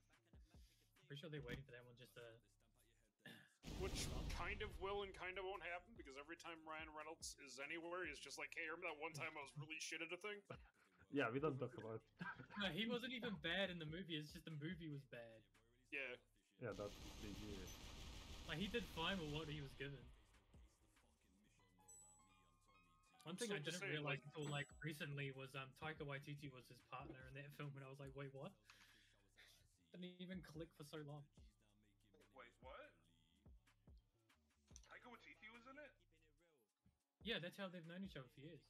Speaker 5: Pretty sure they're waiting for that one just to.
Speaker 2: Which kind of will and kind of won't happen because every time Ryan Reynolds is anywhere, he's just like, "Hey, remember that one time I was really shit at a thing?"
Speaker 3: Yeah, we don't talk about.
Speaker 5: No, he wasn't even bad in the movie. It's just the movie was bad.
Speaker 2: Yeah,
Speaker 3: yeah, that's the Yeah.
Speaker 5: Like he did fine with what he was given. One thing
Speaker 2: So
Speaker 5: I didn't realize
Speaker 2: like-
Speaker 5: until like recently was um Taika Waititi was his partner in that film, and I was like, wait, what? Didn't even click for so long.
Speaker 8: Wait, what? Taika Waititi was in it?
Speaker 5: Yeah, that's how they've known each other for years.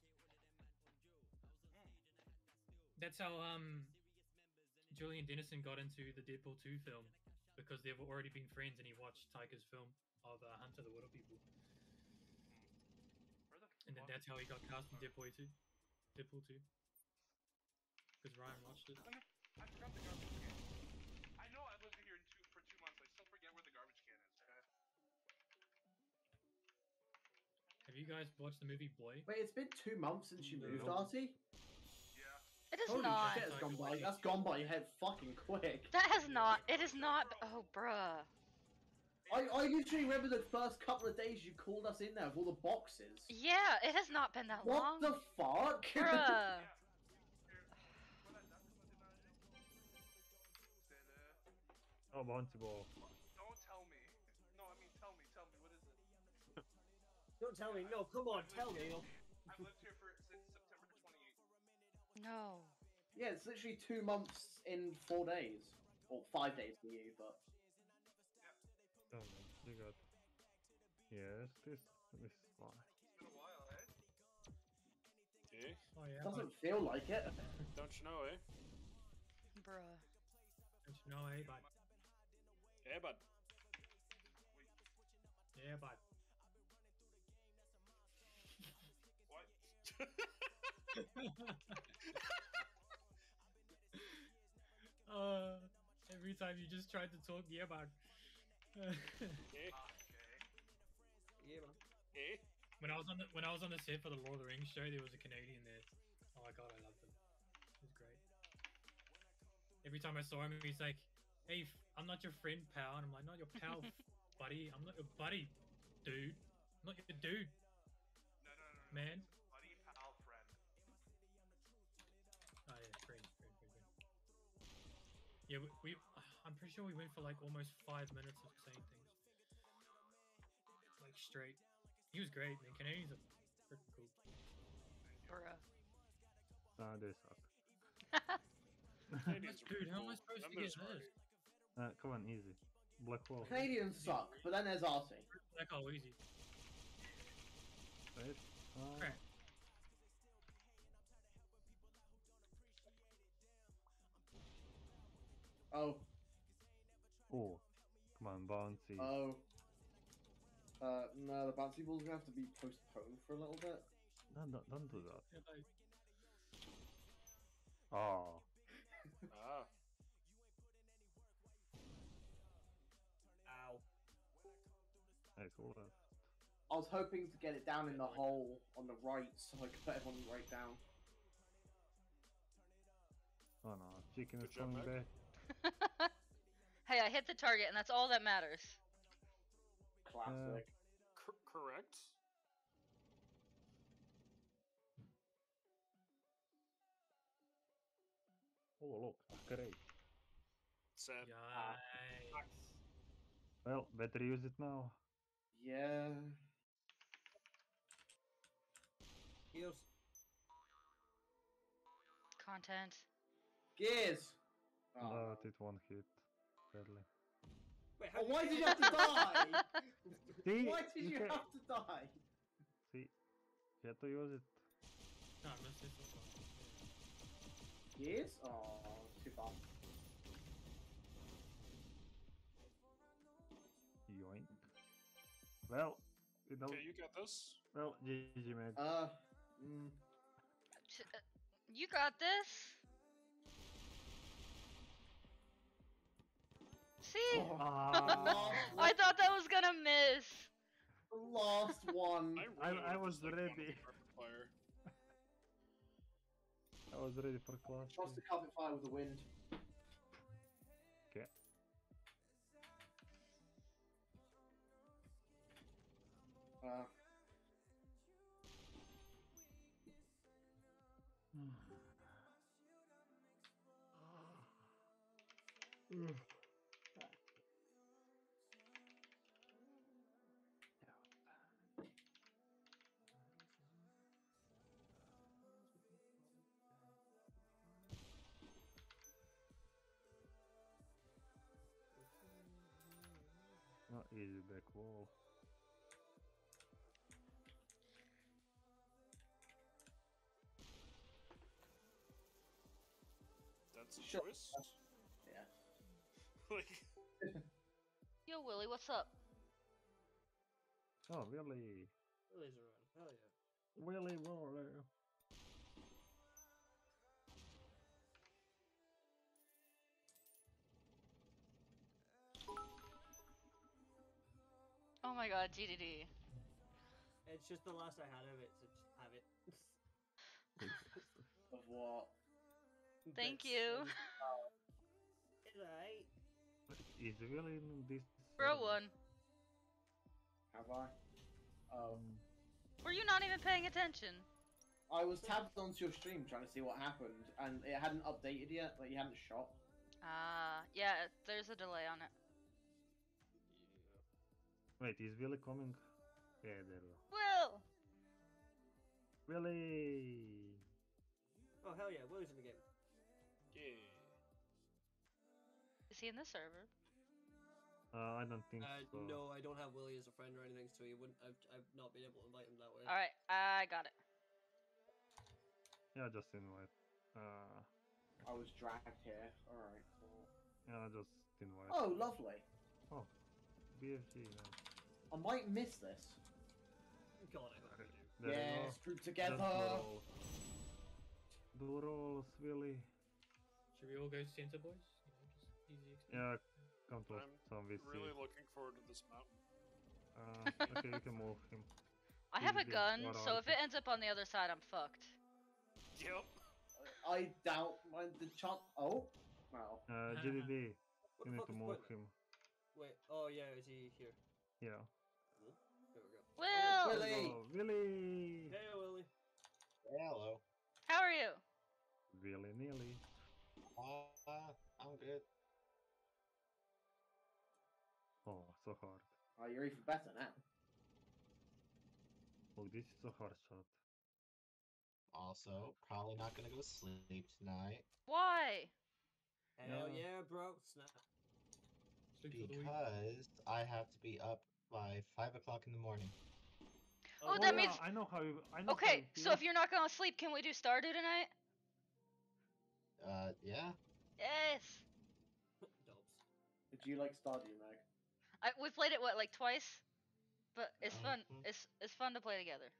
Speaker 5: That's how um Julian Dennison got into the Deadpool 2 film because they've already been friends and he watched Taika's film of uh, Hunt for the Wilderpeople.
Speaker 8: Where the
Speaker 5: And then that's how he got cast in Deadpool 2. Deadpool 2. Because Ryan watched it.
Speaker 8: I forgot the garbage can. I know I lived here in two, for two months. I still forget where the garbage can is. Okay?
Speaker 5: Have you guys watched the movie Boy?
Speaker 4: Wait, it's been two months since you moved, Artie?
Speaker 8: Yeah.
Speaker 1: It is
Speaker 4: Holy
Speaker 1: not.
Speaker 4: shit, it's gone by. That's gone by your head fucking quick.
Speaker 1: That has not. It is not. Oh, bruh.
Speaker 4: I, I literally remember the first couple of days you called us in there with all the boxes.
Speaker 1: Yeah, it has not been that
Speaker 4: What
Speaker 1: long.
Speaker 4: What the fuck?
Speaker 1: Bruh.
Speaker 8: Yeah. Here, I- that's what I did not- Then, uh,
Speaker 3: Oh, bouncy.
Speaker 8: Don't tell me. No, I mean tell me. Tell me. What is it?
Speaker 7: Don't tell me. No, come on, tell
Speaker 8: lived
Speaker 7: me.
Speaker 8: here- I've lived here for since September 28th.
Speaker 1: No.
Speaker 4: Yeah, it's literally two months in four days. Or five days for you, but.
Speaker 3: Oh, man, you got. Yes, this this is fine.
Speaker 8: It's been a while, eh?
Speaker 2: eh?
Speaker 5: Oh yeah.
Speaker 4: Doesn't feel like it.
Speaker 2: Don't you know, eh?
Speaker 1: Bruh.
Speaker 5: Don't you know, eh, bud?
Speaker 2: Yeah, bud.
Speaker 5: Yeah, bud.
Speaker 8: What?
Speaker 5: uh, every time you just tried to talk, yeah, bud.
Speaker 8: Okay.
Speaker 7: Yeah, man.
Speaker 2: Eh?
Speaker 5: when I was on the when I was on the set for the Lord of the Rings show, there was a Canadian there. Oh my god, I loved him. It was great. Every time I saw him, he's like, "Hey, I'm not your friend, pal," and I'm like, "Not your pal, buddy. I'm not your buddy, dude. I'm not your dude,
Speaker 8: No, no, no, no.
Speaker 5: man."
Speaker 8: Buddy, pal, friend.
Speaker 5: Oh yeah, friend, friend, friend, friend. Yeah, we, we. I'm pretty sure we went for like almost five minutes of saying things, like straight. He was great, man. Canadians are freaking cool.
Speaker 1: Bruh.
Speaker 3: Nah, they suck.
Speaker 2: Canadians are
Speaker 5: Dude, how am I supposed to get this?
Speaker 3: uh, come on, easy. Black Wall.
Speaker 4: Canadians suck, but then there's Artie.
Speaker 5: Like all easy.
Speaker 3: Right? Uh,
Speaker 5: Crap.
Speaker 4: Oh,
Speaker 3: Oh, come on, bouncy.
Speaker 4: oh. Uh, no, the bouncy ball's gonna have to be postponed for a little bit.
Speaker 3: no, no, don't do that.
Speaker 5: Yeah, like,
Speaker 3: Oh,
Speaker 2: Ah,
Speaker 7: Ow.
Speaker 3: nice left.
Speaker 4: I was hoping to get it down in the hole on the right, so I could put everyone right down.
Speaker 3: Oh no, chicken is
Speaker 2: Good job,
Speaker 3: coming
Speaker 2: Mac.
Speaker 3: back.
Speaker 1: hey, I hit the target, and that's all that matters.
Speaker 4: Classic.
Speaker 2: Uh, cor- correct.
Speaker 3: Oh look, great.
Speaker 2: Sad.
Speaker 5: yikes.
Speaker 3: Well, better use it now.
Speaker 4: Yeah.
Speaker 7: Heals.
Speaker 1: Content.
Speaker 4: Gears. Oh,
Speaker 3: Oh, it one hit. Sadly.
Speaker 7: Wait, how
Speaker 4: Oh, why did you have to die?
Speaker 3: See,
Speaker 4: why did you
Speaker 3: can-
Speaker 4: have to die?
Speaker 3: See, you had to use it.
Speaker 5: No, I missed this one.
Speaker 4: Gears? Oh, too far.
Speaker 3: Yoink. Well, you know,
Speaker 2: Okay, you got this.
Speaker 3: well, GG, man.
Speaker 4: Uh, mm,
Speaker 1: uh, You got this. See?
Speaker 4: oh,
Speaker 1: I thought that was gonna miss.
Speaker 4: the last one.
Speaker 3: I-
Speaker 2: really
Speaker 3: I
Speaker 2: wanted
Speaker 3: was
Speaker 2: like,
Speaker 3: ready. I was ready for class.
Speaker 4: Trust the carpet fire with the wind.
Speaker 3: Okay.
Speaker 4: Uh,
Speaker 3: Not easy back wall.
Speaker 2: That's a
Speaker 4: Sure.
Speaker 2: choice.
Speaker 4: yeah.
Speaker 2: like,
Speaker 1: Yo, Willie, what's up?
Speaker 3: Oh, really?
Speaker 7: Willie's around. Hell yeah.
Speaker 3: Willy Waller.
Speaker 1: Oh my god, GDD.
Speaker 7: It's just the last I had of it, so just have it.
Speaker 4: Of what?
Speaker 1: Thank
Speaker 7: Bits
Speaker 1: you.
Speaker 7: and- It's alright.
Speaker 3: Is Willy in this?
Speaker 1: Bro
Speaker 3: server?
Speaker 1: one.
Speaker 4: Have I? Oh.
Speaker 3: Um,
Speaker 1: Were you not even paying attention?
Speaker 4: I was tabbed onto your stream trying to see what happened, and it hadn't updated yet. Like you hadn't shot.
Speaker 1: Ah, yeah, there's a delay on it.
Speaker 3: Wait, is Willy coming? Yeah, there we go.
Speaker 1: Will!
Speaker 3: Willy!
Speaker 7: Oh hell yeah, Willie's in the game.
Speaker 2: yeah.
Speaker 1: Is he in the server?
Speaker 3: Uh, I don't think
Speaker 7: Uh,
Speaker 3: so.
Speaker 7: no, I don't have Willie as a friend or anything, so he wouldn't. I've, I've not been able to invite him that way.
Speaker 1: Alright, I got it.
Speaker 3: Yeah, just invite. Uh,
Speaker 4: I was dragged here. All right. Cool.
Speaker 3: yeah, I just invite.
Speaker 4: Oh, lovely.
Speaker 3: Oh, BFG, man.
Speaker 4: I might miss this.
Speaker 7: God, I hope you do.
Speaker 3: There
Speaker 4: yes, group together.
Speaker 3: Just roll. Do rolls, Willy.
Speaker 5: Should we all go center, boys? You know, just easy experience.
Speaker 3: Yeah, come to
Speaker 2: I'm
Speaker 3: some VC.
Speaker 2: Really looking forward to this map.
Speaker 3: Uh, okay, you can move him.
Speaker 1: I have a gun,
Speaker 3: what
Speaker 1: so if it ends up on the other side, I'm fucked.
Speaker 2: Yep.
Speaker 4: I doubt my, the chance. Oh, well.
Speaker 3: Uh, GDD,
Speaker 7: What
Speaker 3: you need to move him.
Speaker 7: Wait. Oh yeah, is he here?
Speaker 3: Yeah.
Speaker 1: Will!
Speaker 3: Willie! Willie!
Speaker 7: Hey, Willie.
Speaker 9: Hello.
Speaker 1: How are you?
Speaker 3: Really nearly.
Speaker 9: Uh, I'm good.
Speaker 4: Oh, so hard. Oh, you're even better now.
Speaker 3: Oh, this is a hard shot.
Speaker 9: Also, probably not gonna go to sleep tonight.
Speaker 1: Why?
Speaker 7: Hell
Speaker 3: no.
Speaker 7: yeah, bro. Snap.
Speaker 9: Because I have to be up by 5 o'clock in the morning.
Speaker 1: Oh,
Speaker 3: Oh,
Speaker 1: that
Speaker 3: yeah,
Speaker 1: means-
Speaker 3: I know how you. I know how
Speaker 1: Okay,
Speaker 3: you
Speaker 1: so if you're not gonna sleep, can we do Stardew tonight?
Speaker 9: Uh, yeah.
Speaker 1: Yes.
Speaker 7: Dubs.
Speaker 4: Did you like Stardew, Meg?
Speaker 1: I we played it what like twice, but it's fun.
Speaker 9: Mhm.
Speaker 1: It's it's fun to play together.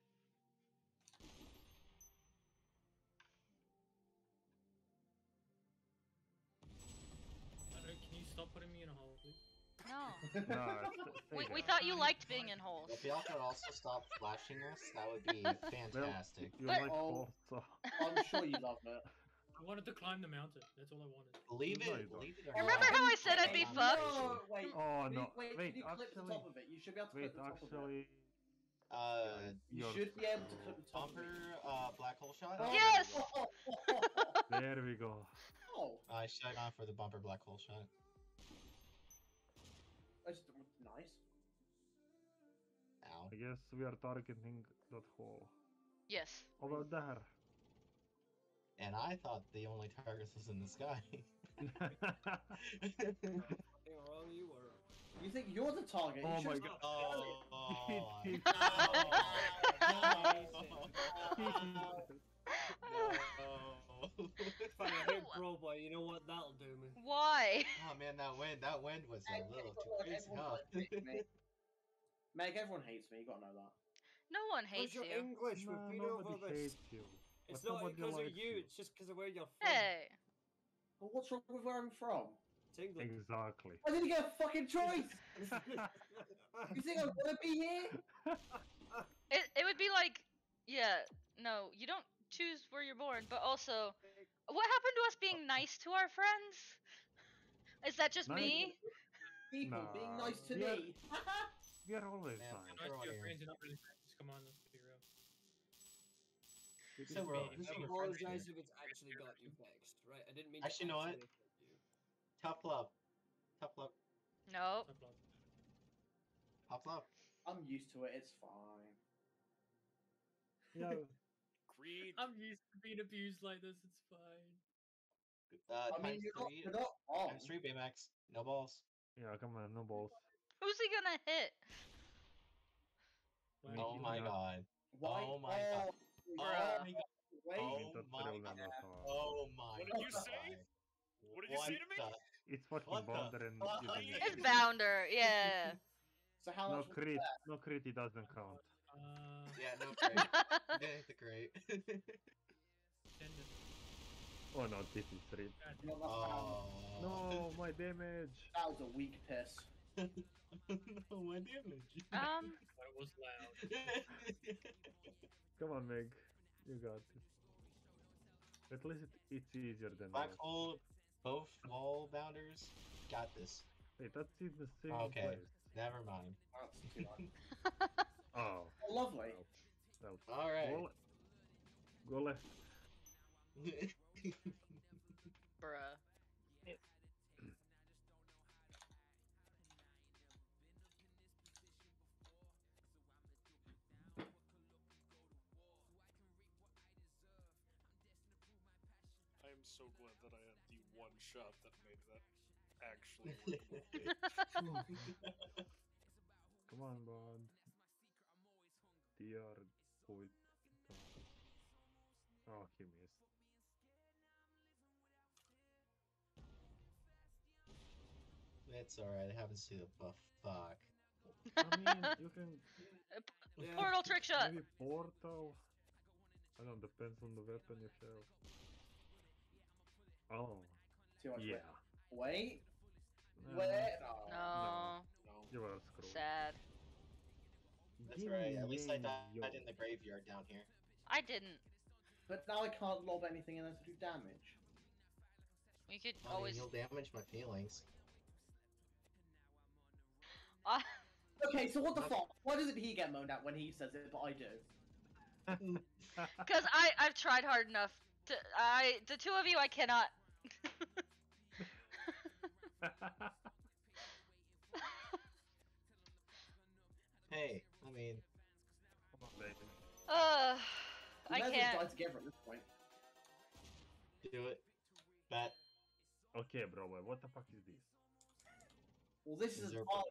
Speaker 5: Can you stop putting me in a hole, please?
Speaker 1: No.
Speaker 3: Nah, st- stay
Speaker 1: We, we thought you liked being in holes.
Speaker 9: If y'all could also stop flashing us, that would be fantastic.
Speaker 3: You
Speaker 1: But-
Speaker 3: like
Speaker 4: Oh.
Speaker 3: balls, so
Speaker 4: I'm sure you love it.
Speaker 5: I wanted to climb the mountain. That's all I wanted.
Speaker 9: Believe it,
Speaker 3: you
Speaker 9: believe it or
Speaker 1: Remember how I said I'd be fucked?
Speaker 4: No, wait.
Speaker 3: Oh, no.
Speaker 4: You, wait,
Speaker 3: Wait,
Speaker 4: can you clip the
Speaker 3: actually-
Speaker 4: top of it? You should be able to
Speaker 3: wait,
Speaker 4: clip the top of it.
Speaker 9: Uh,
Speaker 4: You should be able to clip the top of
Speaker 9: bumper, uh, black hole shot.
Speaker 4: Oh,
Speaker 1: Yes!
Speaker 4: Oh, oh, oh, oh,
Speaker 3: there we go.
Speaker 4: oh.
Speaker 9: I should have gone for the bumper black hole shot. Ow.
Speaker 3: I guess we are targeting that hole.
Speaker 1: Yes.
Speaker 3: Over there.
Speaker 9: And I thought the only target was in the sky.
Speaker 7: Fucking wrong you were.
Speaker 4: You think you're the target?
Speaker 3: Oh
Speaker 4: you
Speaker 3: my god.
Speaker 9: oh,
Speaker 3: He-
Speaker 9: no.
Speaker 7: Funny, I hit bro boy. You know what? That'll do me.
Speaker 1: Why?
Speaker 9: Oh man, that wind, that wind was a little too crazy, huh?
Speaker 4: hates. Meg, everyone hates me. You gotta know that.
Speaker 1: No one
Speaker 7: Where's
Speaker 1: hates
Speaker 7: your
Speaker 1: you.
Speaker 7: English?
Speaker 3: Nah,
Speaker 7: We've been over
Speaker 3: nobody
Speaker 7: this.
Speaker 3: hates you.
Speaker 7: It's
Speaker 3: but
Speaker 7: not
Speaker 3: nobody
Speaker 7: because of
Speaker 3: likes
Speaker 7: you.
Speaker 3: you.
Speaker 7: It's just because of where you're from.
Speaker 1: Hey.
Speaker 4: But what's wrong with where I'm from?
Speaker 7: It's England.
Speaker 3: Exactly.
Speaker 4: I didn't get a fucking choice. you think I'm gonna be here?
Speaker 1: It it would be like, yeah, no, you don't choose where you're born, but also, what happened to us being oh. nice to our friends? Is that just
Speaker 3: Nice-
Speaker 1: me?
Speaker 4: People being nice to
Speaker 3: Nah,
Speaker 4: me.
Speaker 3: We are always
Speaker 9: Man,
Speaker 3: nice.
Speaker 5: Nice to your friends are not really friends. Come on, let's be real.
Speaker 3: It
Speaker 9: So
Speaker 3: is
Speaker 9: we're-
Speaker 3: nice.
Speaker 9: this
Speaker 7: I apologize if it's actually got you vexed, right? I didn't mean
Speaker 9: Actually, you know what?
Speaker 7: actually you.
Speaker 9: Tough love. Tough love.
Speaker 1: No.
Speaker 5: Tough luck.
Speaker 9: Tough love.
Speaker 4: I'm used to it. It's fine.
Speaker 3: No.
Speaker 2: Greed.
Speaker 5: I'm used to being abused like this. It's fine.
Speaker 9: Uh,
Speaker 4: I mean,
Speaker 9: times
Speaker 4: you're not,
Speaker 9: three,
Speaker 4: you're not wrong.
Speaker 9: times three Baymax. No balls.
Speaker 3: yeah, come on, no balls.
Speaker 1: Who's he gonna hit?
Speaker 5: Why
Speaker 9: Oh my
Speaker 5: not-
Speaker 9: god.
Speaker 4: Why?
Speaker 9: Oh my god.
Speaker 4: Oh,
Speaker 9: my god.
Speaker 4: Wait.
Speaker 9: Oh my god. Oh my
Speaker 2: What did you
Speaker 9: god.
Speaker 2: say? What did you say to me?
Speaker 9: the-
Speaker 3: It's fucking
Speaker 9: What
Speaker 3: Bounder and
Speaker 9: fuck?
Speaker 3: you
Speaker 1: It's. Bounder, yeah.
Speaker 4: So how
Speaker 3: No
Speaker 4: much?
Speaker 3: crit,
Speaker 4: that?
Speaker 3: no crit, it doesn't count.
Speaker 5: Uh,
Speaker 9: Yeah, no great. yeah, the great.
Speaker 5: tendon.
Speaker 3: Oh no, this is rip.
Speaker 4: Not enough power.
Speaker 9: oh.
Speaker 3: No, my damage.
Speaker 4: That was a weak piss.
Speaker 9: no, my damage.
Speaker 1: Um,
Speaker 5: That was loud.
Speaker 3: Come on, Meg. You got this. At least it, it's easier than
Speaker 9: Black
Speaker 3: that.
Speaker 9: hole, both wall bounders. Got this.
Speaker 3: Wait, that's in the same
Speaker 9: Okay.
Speaker 3: place.
Speaker 9: Never mind.
Speaker 4: That's.
Speaker 3: Oh,
Speaker 4: Oh, lovely.
Speaker 3: well,
Speaker 9: All right.
Speaker 3: go, le- go left.
Speaker 2: so glad that I had the one shot that made that actually.
Speaker 3: Come on, Bond. DR point. Oh, he missed.
Speaker 9: It's alright. It happens to the buff. Fuck.
Speaker 3: I mean, you can
Speaker 7: Yeah.
Speaker 1: Portal trick shot.
Speaker 3: maybe portal. I don't depends on the weapon you have. Oh,
Speaker 4: Too much.
Speaker 3: yeah.
Speaker 4: Wait.
Speaker 3: No,
Speaker 4: Wait. Wait. Oh.
Speaker 1: No.
Speaker 2: No.
Speaker 3: You are screwed.
Speaker 1: Sad.
Speaker 9: That's right. At least I
Speaker 3: Yin
Speaker 9: died
Speaker 3: yang,
Speaker 9: in the graveyard down here.
Speaker 1: I didn't.
Speaker 4: But now I can't lob anything in there to do damage.
Speaker 1: You could
Speaker 9: I mean,
Speaker 1: always.
Speaker 9: you'll damage my feelings.
Speaker 1: Uh,
Speaker 4: Okay, so what the fuck? Why doesn't he get moaned at when he says it, but I do?
Speaker 1: Cause I I've tried hard enough to I the two of you I cannot.
Speaker 9: Hey, I mean,
Speaker 3: Come on, baby.
Speaker 1: Uh, I
Speaker 4: might as well
Speaker 1: can't.
Speaker 4: die together at this point.
Speaker 9: do it. Bet.
Speaker 3: Okay, bro, but what the fuck is this?
Speaker 4: Well, this
Speaker 9: Is
Speaker 4: is,
Speaker 9: there a
Speaker 4: all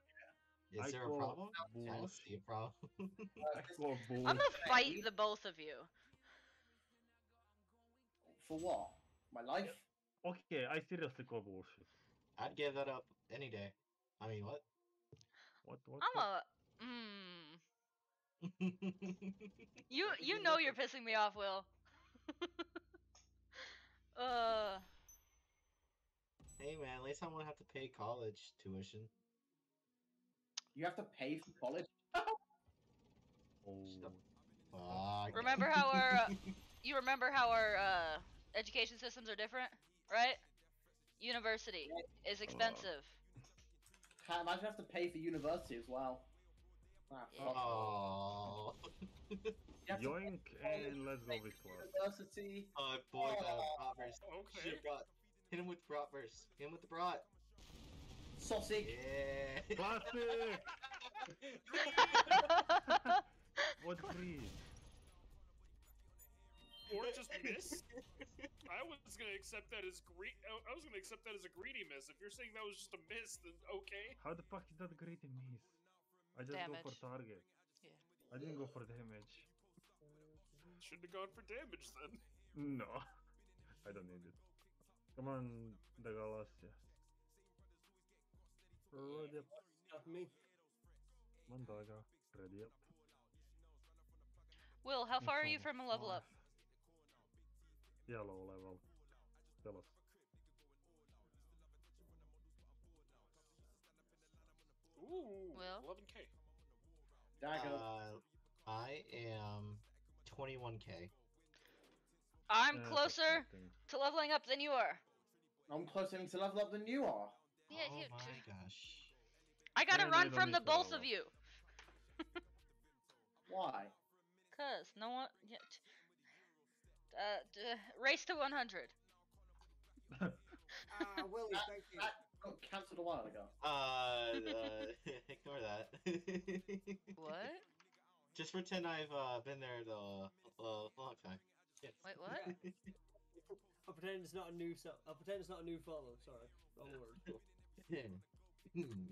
Speaker 9: Is
Speaker 3: I
Speaker 9: there a problem? I don't
Speaker 3: bullshit.
Speaker 9: see a problem.
Speaker 3: I call
Speaker 1: I'm gonna fight the both of you.
Speaker 4: for what? My life?
Speaker 3: Okay, I seriously call bullshit.
Speaker 9: I'd give that up any day. I mean, what?
Speaker 3: What? What?
Speaker 1: I'm
Speaker 3: what?
Speaker 1: a. Mm. You you know you're pissing me off, Will. uh.
Speaker 9: hey man, at least I won't have to pay college tuition.
Speaker 4: You have to pay for college?
Speaker 3: Oh.
Speaker 9: Fuck.
Speaker 1: Remember how our uh, you remember how our uh, education systems are different, right? University is expensive.
Speaker 4: Can't imagine I have to pay for university as well. Ah,
Speaker 1: Yeah.
Speaker 9: Oh.
Speaker 4: You have to pay
Speaker 3: Yoink and let's go
Speaker 4: pay
Speaker 3: with
Speaker 4: for. University.
Speaker 9: Oh boy, the bratwurst.
Speaker 2: Okay.
Speaker 9: Shit, brat. Hit him with bratwurst. Hit him with the brat.
Speaker 4: Sausage.
Speaker 9: Yeah.
Speaker 3: Classic! What breed?
Speaker 2: Or just miss. I was gonna accept that as gre- I- I was gonna accept that as a greedy miss. If you're saying that was just a miss, then okay.
Speaker 3: How the fuck is that great in miss? I just go for target.
Speaker 1: Yeah.
Speaker 3: I didn't go for damage.
Speaker 2: Should have gone for damage then.
Speaker 3: No. I don't need it. Come on, the Galassia. Ready up.
Speaker 7: Not me.
Speaker 3: Mandaga. Ready up.
Speaker 1: Will, how far are you from a level up?
Speaker 3: Five. Yellow level. Tell us.
Speaker 2: Ooh,
Speaker 1: Will?
Speaker 2: 11k.
Speaker 4: Dagger.
Speaker 9: Uh, I am 21k.
Speaker 1: I'm closer to leveling up than you are.
Speaker 4: I'm closer to level up than you are.
Speaker 1: Yeah,
Speaker 9: oh
Speaker 1: you-
Speaker 9: my gosh.
Speaker 1: I gotta
Speaker 3: And
Speaker 1: run from the both of you.
Speaker 4: Why?
Speaker 1: Cause no one. Yeah, t- uh, d- race to 100.
Speaker 7: Ah, Willie,
Speaker 4: That-
Speaker 7: thank you.
Speaker 4: That got cancelled a while ago.
Speaker 9: Uh, uh ignore that.
Speaker 1: What?
Speaker 9: Just pretend I've uh, been there the uh, long time. Yes.
Speaker 1: Wait, what?
Speaker 7: I'll pretend it's not a new. So- I'll pretend it's not a new follow. Sorry, wrong word.
Speaker 1: Hmm.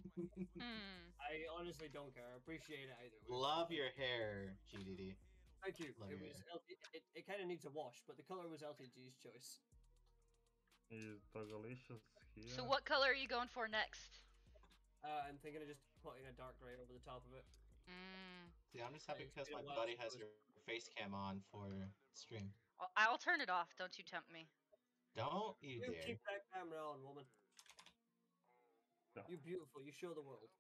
Speaker 7: I honestly don't care. I appreciate it either way.
Speaker 9: Love your hair, GDD.
Speaker 7: Thank you.
Speaker 9: Love
Speaker 7: it was LT, it, it kind of needs a wash, but the color was LTG's choice.
Speaker 3: Is Dogalicious here?
Speaker 1: So what color are you going for next?
Speaker 7: Uh, I'm thinking of just putting a dark gray over the top of it.
Speaker 1: Mm.
Speaker 9: See, I'm just happy
Speaker 7: It's
Speaker 9: because
Speaker 7: been
Speaker 9: my
Speaker 7: a while
Speaker 9: buddy
Speaker 7: since
Speaker 9: has
Speaker 7: I
Speaker 9: her face cam on for stream.
Speaker 1: I'll- I'll turn it off. Don't you tempt me.
Speaker 9: Don't you
Speaker 7: You
Speaker 9: dare.
Speaker 7: keep that camera on, woman.
Speaker 3: No.
Speaker 7: You beautiful. You show the world.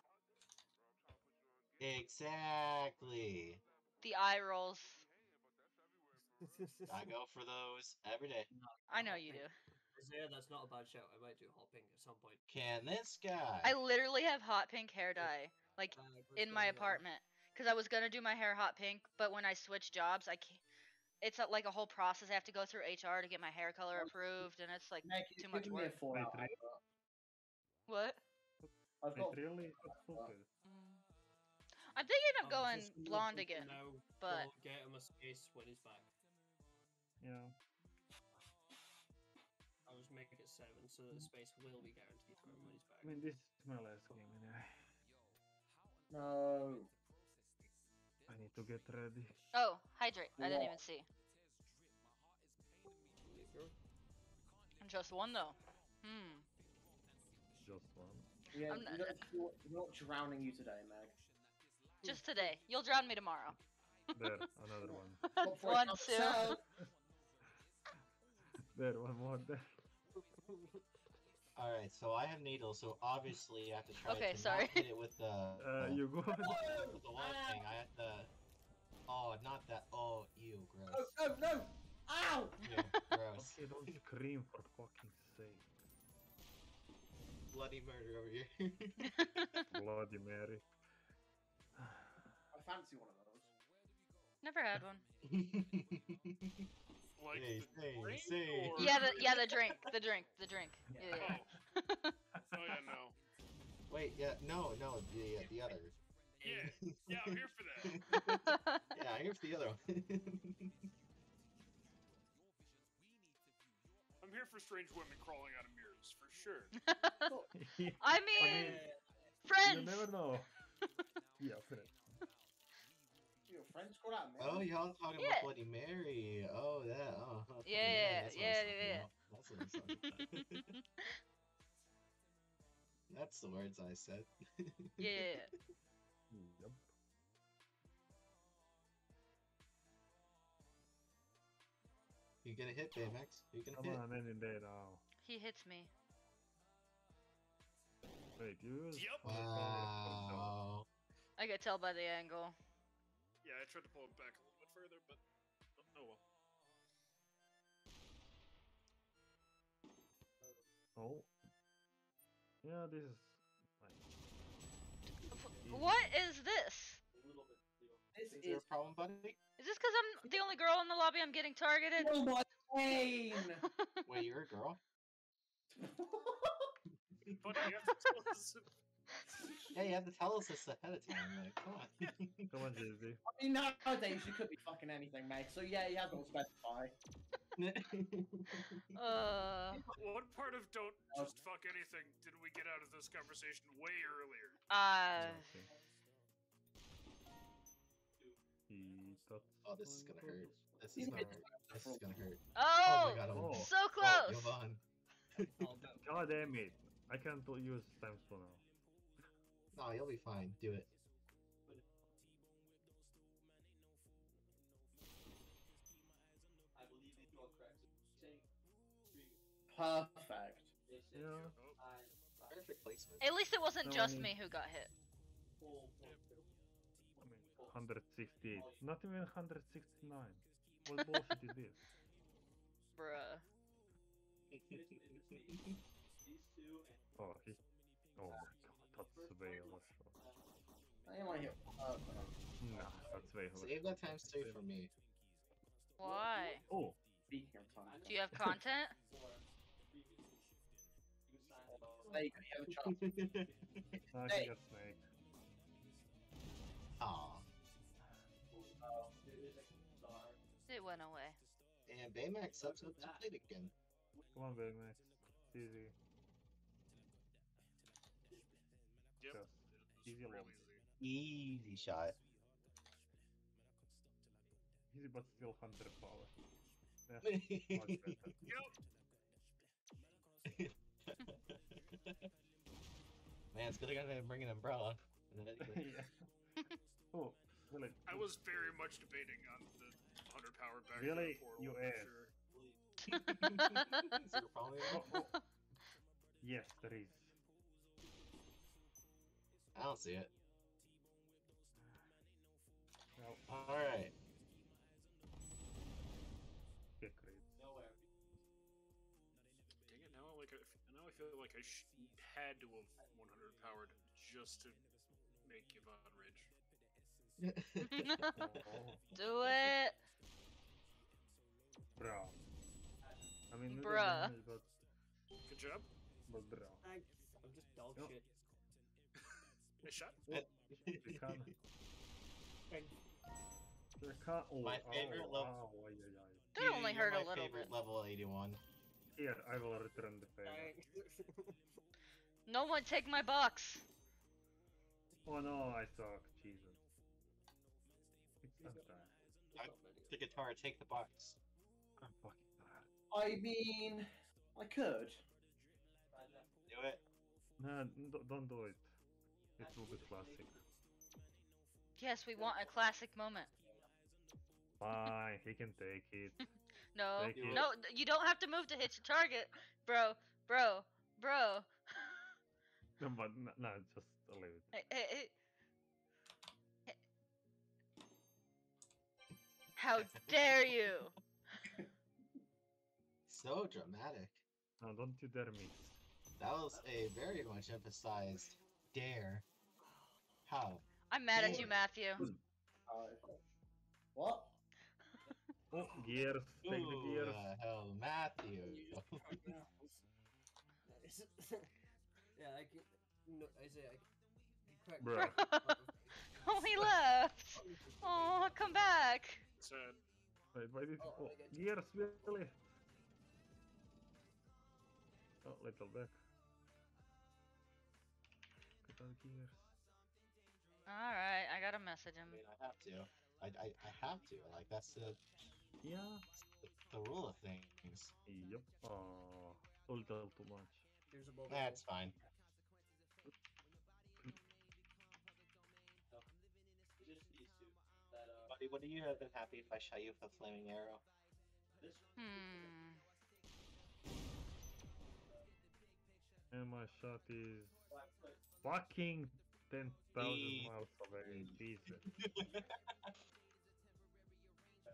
Speaker 9: Exactly.
Speaker 1: The eye rolls.
Speaker 9: I go for those every day.
Speaker 1: I know you do.
Speaker 7: Isaiah, that's not a bad shout. I might do hot pink at some point.
Speaker 9: Can this guy?
Speaker 1: I literally have hot pink hair dye, like
Speaker 7: Uh, what's
Speaker 1: in my
Speaker 7: going on?
Speaker 1: apartment, because I was gonna do my hair hot pink, but when I switched jobs, I can't. It's a, like a whole process. I have to go through HR to get my hair color approved, and it's like
Speaker 4: Meg,
Speaker 1: too
Speaker 4: you've
Speaker 1: much
Speaker 4: given me a
Speaker 1: work.
Speaker 4: four
Speaker 3: Wait,
Speaker 4: out.
Speaker 3: really?
Speaker 1: What?
Speaker 4: I've
Speaker 3: Wait,
Speaker 4: got
Speaker 3: really? That's stupid.
Speaker 1: I'm thinking of
Speaker 7: I'm
Speaker 1: going blonde again,
Speaker 7: know,
Speaker 1: but
Speaker 7: don't get him a space when he's back.
Speaker 3: Yeah.
Speaker 7: I'll just make it seven so that the space will be guaranteed for him when he's back.
Speaker 3: I mean, this is my last game anyway.
Speaker 4: no.
Speaker 3: I need to get ready.
Speaker 1: oh, hydrate. I didn't even see. Just one though. Hmm.
Speaker 3: Just one.
Speaker 4: Yeah,
Speaker 1: I'm
Speaker 4: I'm
Speaker 1: not-
Speaker 4: not, you're, you're not drowning you today, Meg.
Speaker 1: Just today. You'll drown me tomorrow.
Speaker 3: There, another one.
Speaker 4: Not before it
Speaker 1: One, two.
Speaker 3: There, one more there.
Speaker 9: All right, so I have needles, so obviously I have to try
Speaker 1: Okay,
Speaker 9: to
Speaker 1: sorry.
Speaker 9: not hit it with the
Speaker 3: Uh,
Speaker 9: the-
Speaker 3: you go.
Speaker 9: with the one thing. I have to. Oh, not that. Oh, ew,
Speaker 4: No,
Speaker 9: gross.
Speaker 4: oh no! Ow!
Speaker 9: Ew, gross.
Speaker 3: okay, don't scream for fucking sake.
Speaker 9: Bloody murder over here.
Speaker 3: Bloody Mary.
Speaker 4: I fancy one of those.
Speaker 1: Never had one.
Speaker 2: Like
Speaker 9: Hey,
Speaker 2: the
Speaker 9: hey,
Speaker 2: drink
Speaker 9: say.
Speaker 2: or-
Speaker 1: Yeah, the yeah the drink, the drink, the drink. Yeah, yeah.
Speaker 2: Oh. oh yeah, no.
Speaker 9: Wait, yeah, no, no, the uh, the other.
Speaker 2: Yeah, yeah, I'm here for that.
Speaker 9: yeah, here's the other one.
Speaker 2: I'm here for strange women crawling out of mirrors, for sure.
Speaker 1: I mean,
Speaker 3: you never know. yeah, friends.
Speaker 4: Your friends call out
Speaker 9: oh, y'all talking
Speaker 1: Yeah.
Speaker 9: about Bloody Mary. Oh, that. Oh, huh, Bloody
Speaker 1: Yeah,
Speaker 9: Mary, that's what I was
Speaker 1: yeah, yeah.
Speaker 9: That's what I was about. That's the words I said.
Speaker 1: Yeah.
Speaker 3: Yup.
Speaker 9: You gonna hit Baymax? You gonna
Speaker 3: Come
Speaker 9: hit?
Speaker 3: on, any day now.
Speaker 1: He hits me.
Speaker 3: Wait, you use
Speaker 2: Yup.
Speaker 3: other color for
Speaker 9: Wow.
Speaker 1: I could tell by the angle.
Speaker 2: Yeah, I tried to pull it back a little bit further, but oh well.
Speaker 3: Oh. Yeah, this is like
Speaker 1: What is this?
Speaker 4: This
Speaker 9: Is there
Speaker 4: is
Speaker 9: a problem, buddy?
Speaker 1: Is this because I'm the only girl in the lobby? I'm getting targeted.
Speaker 4: oh my pain.
Speaker 9: Wait, you're a girl?
Speaker 2: But you have to tell us.
Speaker 9: Yeah, you have to tell us this ahead of time. Like, come on.
Speaker 3: come on, Jay-Z.
Speaker 4: I mean, nowadays you could be fucking anything, mate. So yeah, you have to specify.
Speaker 1: Uh,
Speaker 2: What part of don't just fuck anything did we get out of this conversation way earlier?
Speaker 1: uh,
Speaker 3: Okay. He thought
Speaker 9: oh, this is gonna hurt. This is gonna hurt. This is gonna hurt.
Speaker 1: oh,
Speaker 9: Oh my god,
Speaker 3: Oh.
Speaker 9: oh.
Speaker 1: so
Speaker 9: Oh,
Speaker 1: close.
Speaker 9: Jovan.
Speaker 3: God damn it! I can't use times for now.
Speaker 9: No, you'll be fine. Do it.
Speaker 4: Perfect.
Speaker 3: Yeah.
Speaker 9: Perfect placement.
Speaker 1: At least it wasn't
Speaker 3: No, I
Speaker 1: just
Speaker 3: mean-
Speaker 1: me who got hit.
Speaker 3: I mean, 168. Not even 169. What bullshit is this?
Speaker 1: Bruh.
Speaker 3: Oh, he. Oh my god, that's way overshot.
Speaker 4: I didn't want to hit. Uh,
Speaker 3: Nah, that's way overshot.
Speaker 9: Save that times two for me.
Speaker 1: Why?
Speaker 3: Oh,
Speaker 4: speaking of time.
Speaker 1: Do you have content?
Speaker 4: There you have a chance.
Speaker 3: now
Speaker 4: Hey.
Speaker 3: he got snake.
Speaker 9: Aw.
Speaker 1: It went away.
Speaker 9: And Baymax sucks up to to plate again.
Speaker 3: Come on, baby, Max. It's easy.
Speaker 2: Yep.
Speaker 3: Just easy
Speaker 2: Real
Speaker 3: load.
Speaker 2: easy.
Speaker 9: Easy shot.
Speaker 3: Easy, but still hunter power. Yeah.
Speaker 2: Yep.
Speaker 9: Man, it's good I gotta bring an umbrella.
Speaker 3: yeah. Oh, really?
Speaker 2: I was very much debating on the 100 power back
Speaker 3: Really?
Speaker 2: portal,
Speaker 3: You
Speaker 2: for
Speaker 3: ass.
Speaker 2: sure.
Speaker 9: Is there a problem?
Speaker 3: Oh, oh. Yes, there is.
Speaker 9: I don't see it.
Speaker 3: Well,
Speaker 9: Alright.
Speaker 3: get great.
Speaker 2: Dang it! Now, I like, I f- now I feel like I sh- had to have 100 powered just to make Yvonne rich.
Speaker 1: Do it.
Speaker 3: bro. I mean, little
Speaker 1: Bruh.
Speaker 2: Good job.
Speaker 3: but bro.
Speaker 7: Thanks. I'm just dog
Speaker 3: No.
Speaker 7: shit.
Speaker 2: Nice shot.
Speaker 3: You can't. You can't. Oh,
Speaker 9: My oh, favorite
Speaker 3: oh,
Speaker 9: level-
Speaker 3: Wow, ay, ay, ay.
Speaker 1: That
Speaker 9: Dude,
Speaker 1: only hurt a little bit.
Speaker 9: Level 81.
Speaker 3: Here, I will return the favor.
Speaker 7: Thanks.
Speaker 1: No one take my box.
Speaker 3: Oh no, I suck. Jesus. It's not bad.
Speaker 9: The guitar, take the box.
Speaker 3: I'm fucking bad.
Speaker 4: I mean, I could.
Speaker 9: Do it.
Speaker 3: Nah, don't do it. It will be classic.
Speaker 1: Yes, we want a classic moment.
Speaker 3: Fine, he can take it.
Speaker 1: No,
Speaker 3: Thank you.
Speaker 1: no, th- you don't have to move to hit your target, bro, bro, bro.
Speaker 3: No, but n- no, just leave it.
Speaker 1: Hey, hey, hey. Hey. How dare you?
Speaker 9: So dramatic.
Speaker 3: No, don't you dare miss.
Speaker 9: That was a very much emphasized dare. How?
Speaker 1: I'm mad at you, Matthew.
Speaker 4: Uh, what?
Speaker 3: Oh, gears. Take the
Speaker 9: Ooh,
Speaker 3: gears.
Speaker 9: uh, hell, Matthew.
Speaker 7: yeah, I can. No, I say I can. Crack
Speaker 3: Bruh.
Speaker 1: Oh, he left. Oh, come back.
Speaker 2: Said,
Speaker 3: Wait, why did
Speaker 7: Oh,
Speaker 3: oh,
Speaker 7: I get
Speaker 3: gears really? Oh, little back. Good on gears.
Speaker 1: All right, I gotta message
Speaker 9: I
Speaker 1: him.
Speaker 9: mean, I have to. I, I, I have to. Like that's the,
Speaker 3: Yeah.
Speaker 9: the the rule of things.
Speaker 3: Yep. Oh, a little too much.
Speaker 7: Here's a ball.
Speaker 9: That's fine. Buddy, would you have been happy if I shot you with a flaming arrow?
Speaker 1: Hmm.
Speaker 3: And my shot is fucking 10,000
Speaker 9: Easy.
Speaker 3: miles away. Jesus.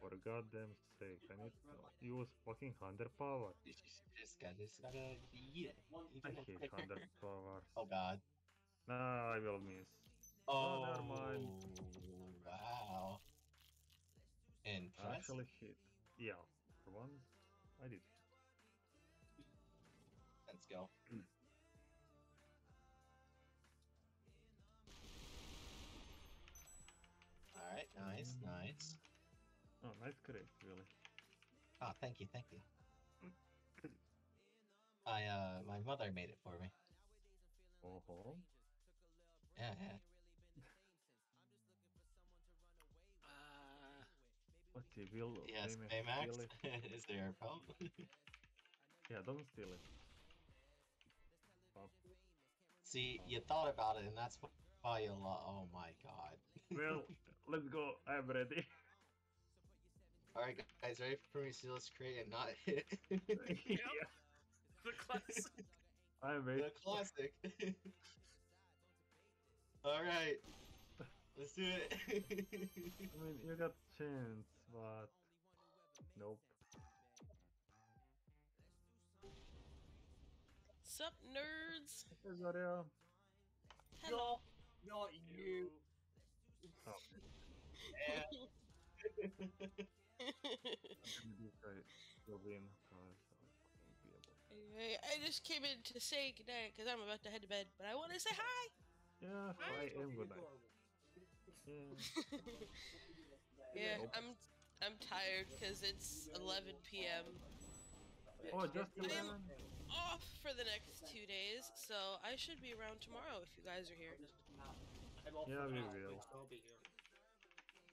Speaker 3: For goddamn sake, I need to use fucking Hunter power.
Speaker 9: You just, just gotta, just gotta eat it.
Speaker 3: I hate Hunter powers.
Speaker 9: Oh god.
Speaker 3: Nah, I will miss.
Speaker 9: Oh,
Speaker 3: Oh, never mind.
Speaker 9: wow. And
Speaker 3: I actually hit. Yeah, for one, I did.
Speaker 9: let's go. nice, nice.
Speaker 3: Oh, nice crit, really.
Speaker 9: Oh, thank you, thank you. I uh, my mother made it for me.
Speaker 3: Oh, ho.
Speaker 9: Yeah, yeah.
Speaker 6: Uh,
Speaker 3: Let's see, will
Speaker 9: Yes,
Speaker 3: Baymax
Speaker 9: Baymax.
Speaker 3: steal it?
Speaker 9: Is there a problem?
Speaker 3: Yeah, don't steal it. Pop.
Speaker 9: See, you thought about it, and that's why you Oh my god.
Speaker 3: Well, let's go. I'm ready.
Speaker 9: Alright, guys, ready for me to see this create and not hit?
Speaker 3: yeah,
Speaker 2: the classic.
Speaker 3: I'm
Speaker 9: the
Speaker 3: ready.
Speaker 9: classic. Alright. Let's do it.
Speaker 3: I mean, you got chance, but nope.
Speaker 10: Sup, nerds?
Speaker 3: Hey, Zarya.
Speaker 10: Hello.
Speaker 7: Not you.
Speaker 3: Oh,
Speaker 10: anyway, I just came in to say goodnight because I'm about to head to bed, but I want to say hi.
Speaker 3: Yeah, I am good night. Yeah.
Speaker 10: Yeah, I'm I'm tired because it's 11 p.m.
Speaker 3: Oh, just
Speaker 10: I am off for the next two days, so I should be around tomorrow if you guys are here.
Speaker 7: I'm
Speaker 3: Yeah, we will.